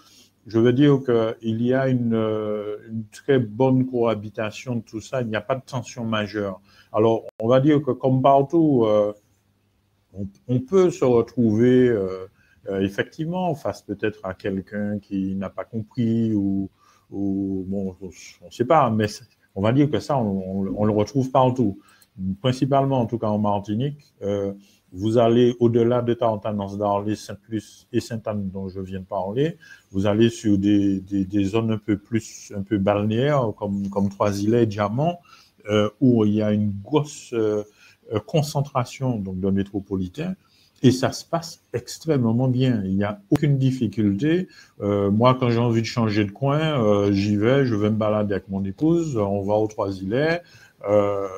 je veux dire qu'il y a une, euh, une, très bonne cohabitation de tout ça. Il n'y a pas de tension majeure. Alors, on va dire que comme partout, on, peut se retrouver effectivement face peut-être à quelqu'un qui n'a pas compris ou, ou bon, on ne sait pas, mais on va dire que ça, on, le retrouve partout, principalement en tout cas en Martinique. Euh, vous allez au-delà de Tarentanas d'Arles, Saint-Plus et Sainte-Anne dont je viens de parler. Vous allez sur des, zones un peu plus, un peu balnéaires comme, comme Trois-Îlets, Diamant, euh, où il y a une grosse euh, concentration donc, de métropolitains. Et ça se passe extrêmement bien. Il n'y a aucune difficulté. Euh, moi, quand j'ai envie de changer de coin, euh, j'y vais, je vais me balader avec mon épouse, on va aux Trois-Îlets. Euh,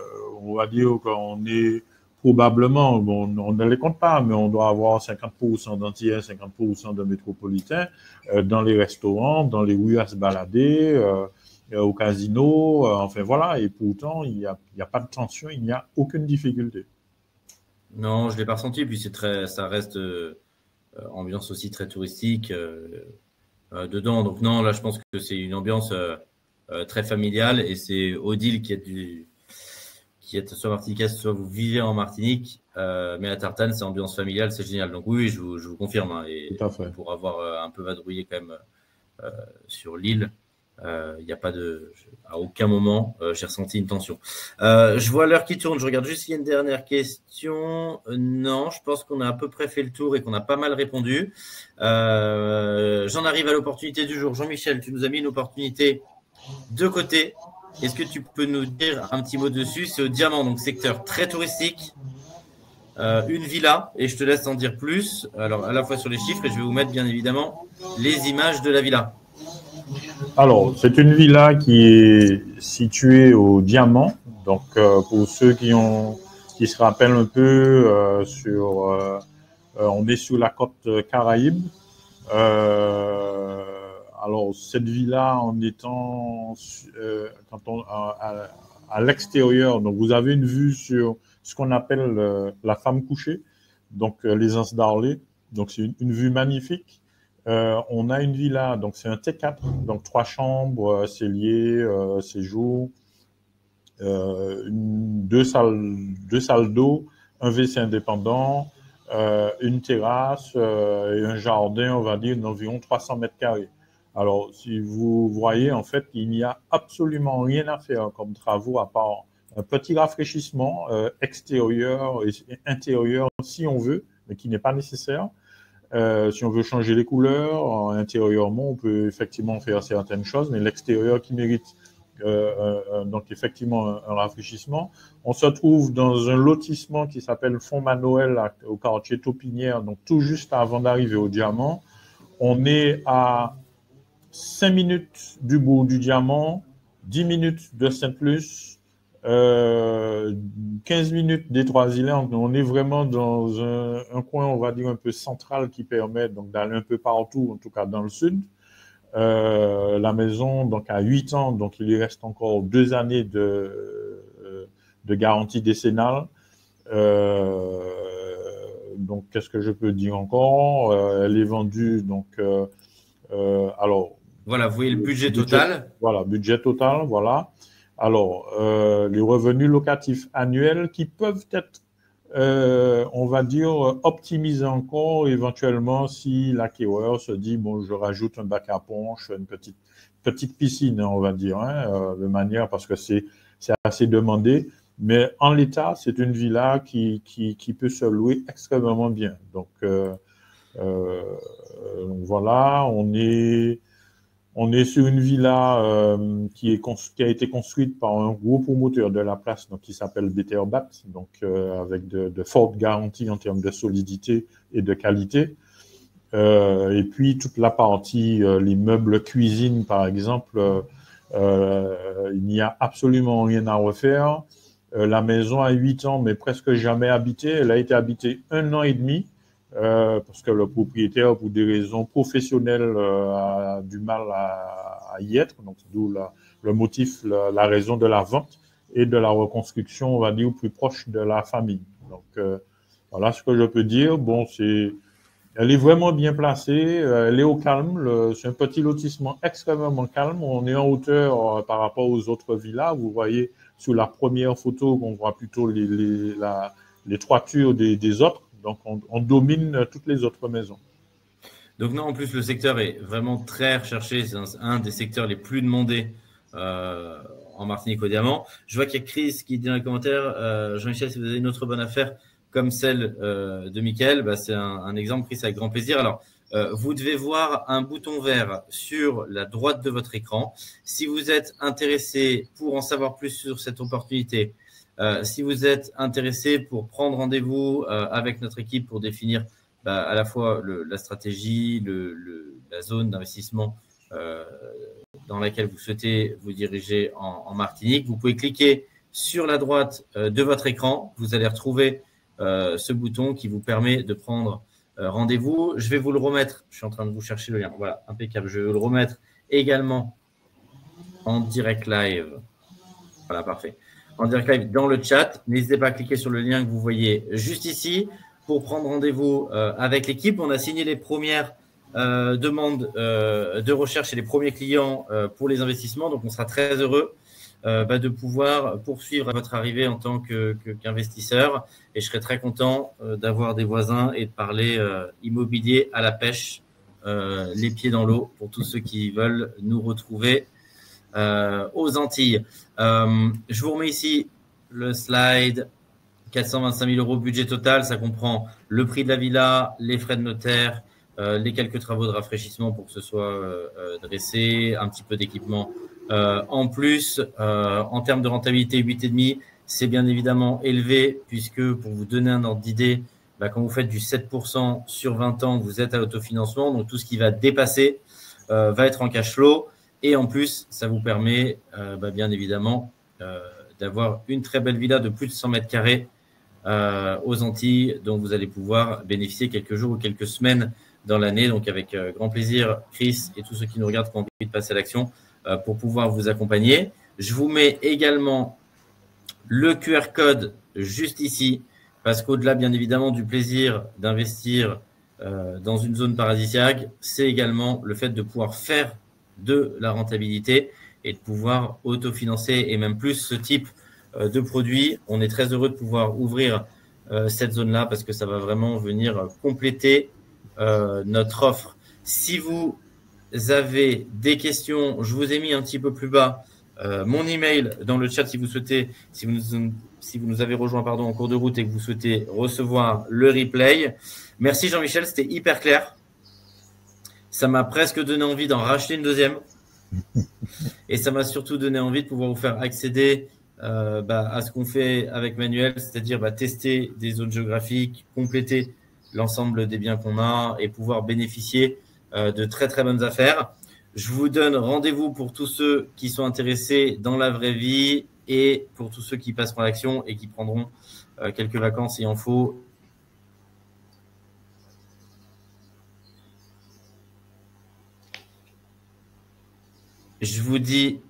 on va dire qu'on est probablement, on ne les compte pas, mais on doit avoir 50% d'antillais, 50% de métropolitains dans les restaurants, dans les rues à se balader, au casino, enfin voilà. Et pourtant, il n'y a pas de tension, il n'y a aucune difficulté. Non, je l'ai pas ressenti. Puis c'est très, ça reste euh, ambiance aussi très touristique euh, euh, dedans. Donc non, là, je pense que c'est une ambiance très familiale et c'est Odile qui est du, qui est soit martiniquais, soit vous vivez en Martinique, mais à Tartane, c'est ambiance familiale, c'est génial. Donc oui, je vous, je vous confirme. Hein, et pour avoir un peu vadrouillé quand même sur l'île. Il euh, n'y a pas de. À aucun moment, euh, j'ai ressenti une tension. Euh, je vois l'heure qui tourne. Je regarde juste s'il y a une dernière question. non, je pense qu'on a à peu près fait le tour et qu'on a pas mal répondu. J'en arrive à l'opportunité du jour. Jean-Michel, tu nous as mis une opportunité de côté. Est-ce que tu peux nous dire un petit mot dessus? C'est au Diamant, donc secteur très touristique. une villa, et je te laisse en dire plus. Alors, à la fois sur les chiffres, et je vais vous mettre bien évidemment les images de la villa. Alors, c'est une villa qui est située au Diamant. Donc, euh, pour ceux qui se rappellent un peu euh, euh, on est sur la côte Caraïbe. alors, cette villa, en étant à, l'extérieur, donc vous avez une vue sur ce qu'on appelle la femme couchée, donc les Anses d'Arlé. Donc, c'est une, vue magnifique. Euh, on a une villa, donc c'est un T4, donc trois chambres, euh, cellier, euh, séjour, deux salles, deux salles d'eau, un WC indépendant, une terrasse et un jardin, on va dire, d'environ 300 mètres carrés. Alors, si vous voyez, en fait, il n'y a absolument rien à faire comme travaux à part un petit rafraîchissement extérieur et intérieur si on veut, mais qui n'est pas nécessaire. Euh, si on veut changer les couleurs, intérieurement, on peut effectivement faire certaines choses, mais l'extérieur qui mérite euh, euh, donc effectivement un, rafraîchissement. On se trouve dans un lotissement qui s'appelle Fond Manoël au quartier Taupinière, donc tout juste avant d'arriver au Diamant. On est à 5 minutes du bout du Diamant, 10 minutes de Saint-Luce, euh, 15 minutes des trois îles, on est vraiment dans un, un, coin, on va dire, un peu central qui permet donc d'aller un peu partout, en tout cas dans le sud. Euh, la maison, donc, a 8 ans, donc il lui reste encore deux années de, euh, de garantie décennale. Euh, donc, qu'est-ce que je peux dire encore? Euh, Elle est vendue, donc, euh, alors. Voilà, vous voyez le budget, budget total. Voilà, budget total, voilà. Alors, euh, les revenus locatifs annuels qui peuvent être euh, on va dire, optimiser encore éventuellement si l'acquéreur se dit, bon, je rajoute un bac à ponche, une petite, petite piscine, on va dire, hein, euh, de manière, parce que c'est assez demandé. Mais en l'état, c'est une villa qui, qui, qui, peut se louer extrêmement bien. Donc, voilà, on est, on est sur une villa euh, qui, a été construite par un gros promoteur de la place donc, qui s'appelle Betterbat, donc euh, avec de, de, fortes garanties en termes de solidité et de qualité. Euh, et puis toute la partie, les meubles cuisine par exemple, il n'y a absolument rien à refaire. la maison a 8 ans mais presque jamais habitée. Elle a été habitée un an et demi. Euh, parce que le propriétaire, pour des raisons professionnelles, euh, a du mal à, y être. Donc, d'où le motif, la, raison de la vente et de la reconstruction, on va dire, plus proche de la famille. Donc, euh, voilà ce que je peux dire. Bon, c'est, elle est vraiment bien placée. Elle est au calme. C'est un petit lotissement extrêmement calme. On est en hauteur par rapport aux autres villas. Vous voyez sur la première photo qu'on voit plutôt les, les, la, les toitures des, des autres. Donc, on, domine toutes les autres maisons. Donc, non, en plus, le secteur est vraiment très recherché. C'est un, des secteurs les plus demandés euh, en Martinique au diamant. Je vois qu'il y a Chris qui dit dans les commentaires euh, Jean-Michel, si vous avez une autre bonne affaire comme celle euh, de Michael, bah, c'est un, exemple, Chris, avec grand plaisir. Alors, vous devez voir un bouton vert sur la droite de votre écran. Si vous êtes intéressé pour en savoir plus sur cette opportunité, euh, si vous êtes intéressé pour prendre rendez-vous euh, avec notre équipe pour définir bah, à la fois la stratégie, la zone d'investissement euh, dans laquelle vous souhaitez vous diriger en, Martinique, vous pouvez cliquer sur la droite de votre écran. Vous allez retrouver ce bouton qui vous permet de prendre rendez-vous. Je vais vous le remettre. Je suis en train de vous chercher le lien. Voilà, impeccable. Je vais le remettre également en direct live. Voilà, parfait en direct live dans le chat. N'hésitez pas à cliquer sur le lien que vous voyez juste ici pour prendre rendez-vous euh, avec l'équipe. On a signé les premières euh, demandes euh, de recherche et les premiers clients pour les investissements. Donc, on sera très heureux bah, de pouvoir poursuivre votre arrivée en tant qu'investisseur. et je serai très content d'avoir des voisins et de parler immobilier à la pêche, les pieds dans l'eau, pour tous ceux qui veulent nous retrouver aux Antilles. Euh, je vous remets ici le slide. 425 000 euros budget total, ça comprend le prix de la villa, les frais de notaire, euh, les quelques travaux de rafraîchissement pour que ce soit euh, dressé, un petit peu d'équipement en plus. en termes de rentabilité, 8,5, c'est bien évidemment élevé puisque pour vous donner un ordre d'idée, bah, quand vous faites du 7% sur 20 ans, vous êtes à autofinancement, donc tout ce qui va dépasser va être en cash flow. Et en plus, ça vous permet euh, bah, bien évidemment euh, d'avoir une très belle villa de plus de 100 mètres carrés euh, aux Antilles, dont vous allez pouvoir bénéficier quelques jours ou quelques semaines dans l'année. Donc avec grand plaisir, Chris et tous ceux qui nous regardent qui ont envie de passer à l'action pour pouvoir vous accompagner. Je vous mets également le QR code juste ici, parce qu'au-delà bien évidemment du plaisir d'investir dans une zone paradisiaque, c'est également le fait de pouvoir faire de la rentabilité et de pouvoir autofinancer et même plus ce type euh, de produit. On est très heureux de pouvoir ouvrir euh, cette zone-là parce que ça va vraiment venir compléter euh, notre offre. Si vous avez des questions, je vous ai mis un petit peu plus bas mon email dans le chat si vous souhaitez, si vous nous, si vous nous avez rejoint pardon, en cours de route et que vous souhaitez recevoir le replay. Merci Jean-Michel, c'était hyper clair. Ça m'a presque donné envie d'en racheter une deuxième. Et ça m'a surtout donné envie de pouvoir vous faire accéder euh, bah, à ce qu'on fait avec Manuel, c'est-à-dire bah, tester des zones géographiques, compléter l'ensemble des biens qu'on a et pouvoir bénéficier euh, de très très bonnes affaires. Je vous donne rendez-vous pour tous ceux qui sont intéressés dans la vraie vie et pour tous ceux qui passeront l'action et qui prendront euh, quelques vacances il en faut Je vous dis,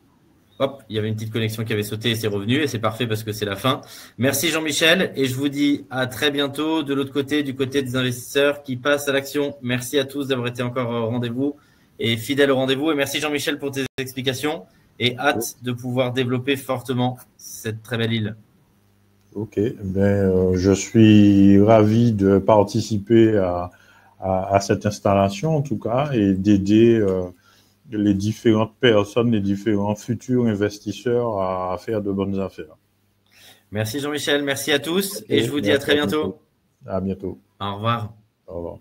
hop, il y avait une petite connexion qui avait sauté et c'est revenu et c'est parfait parce que c'est la fin. Merci Jean-Michel et je vous dis à très bientôt de l'autre côté, du côté des investisseurs qui passent à l'action. Merci à tous d'avoir été encore au rendez-vous et fidèles au rendez-vous. Et merci Jean-Michel pour tes explications et hâte de pouvoir développer fortement cette très belle île. Ok, ben, je suis ravi de participer à, à, cette installation en tout cas et d'aider les différentes personnes, les différents futurs investisseurs à faire de bonnes affaires. Merci Jean-Michel, merci à tous et je vous dis à très bientôt. À bientôt. Au revoir. Au revoir.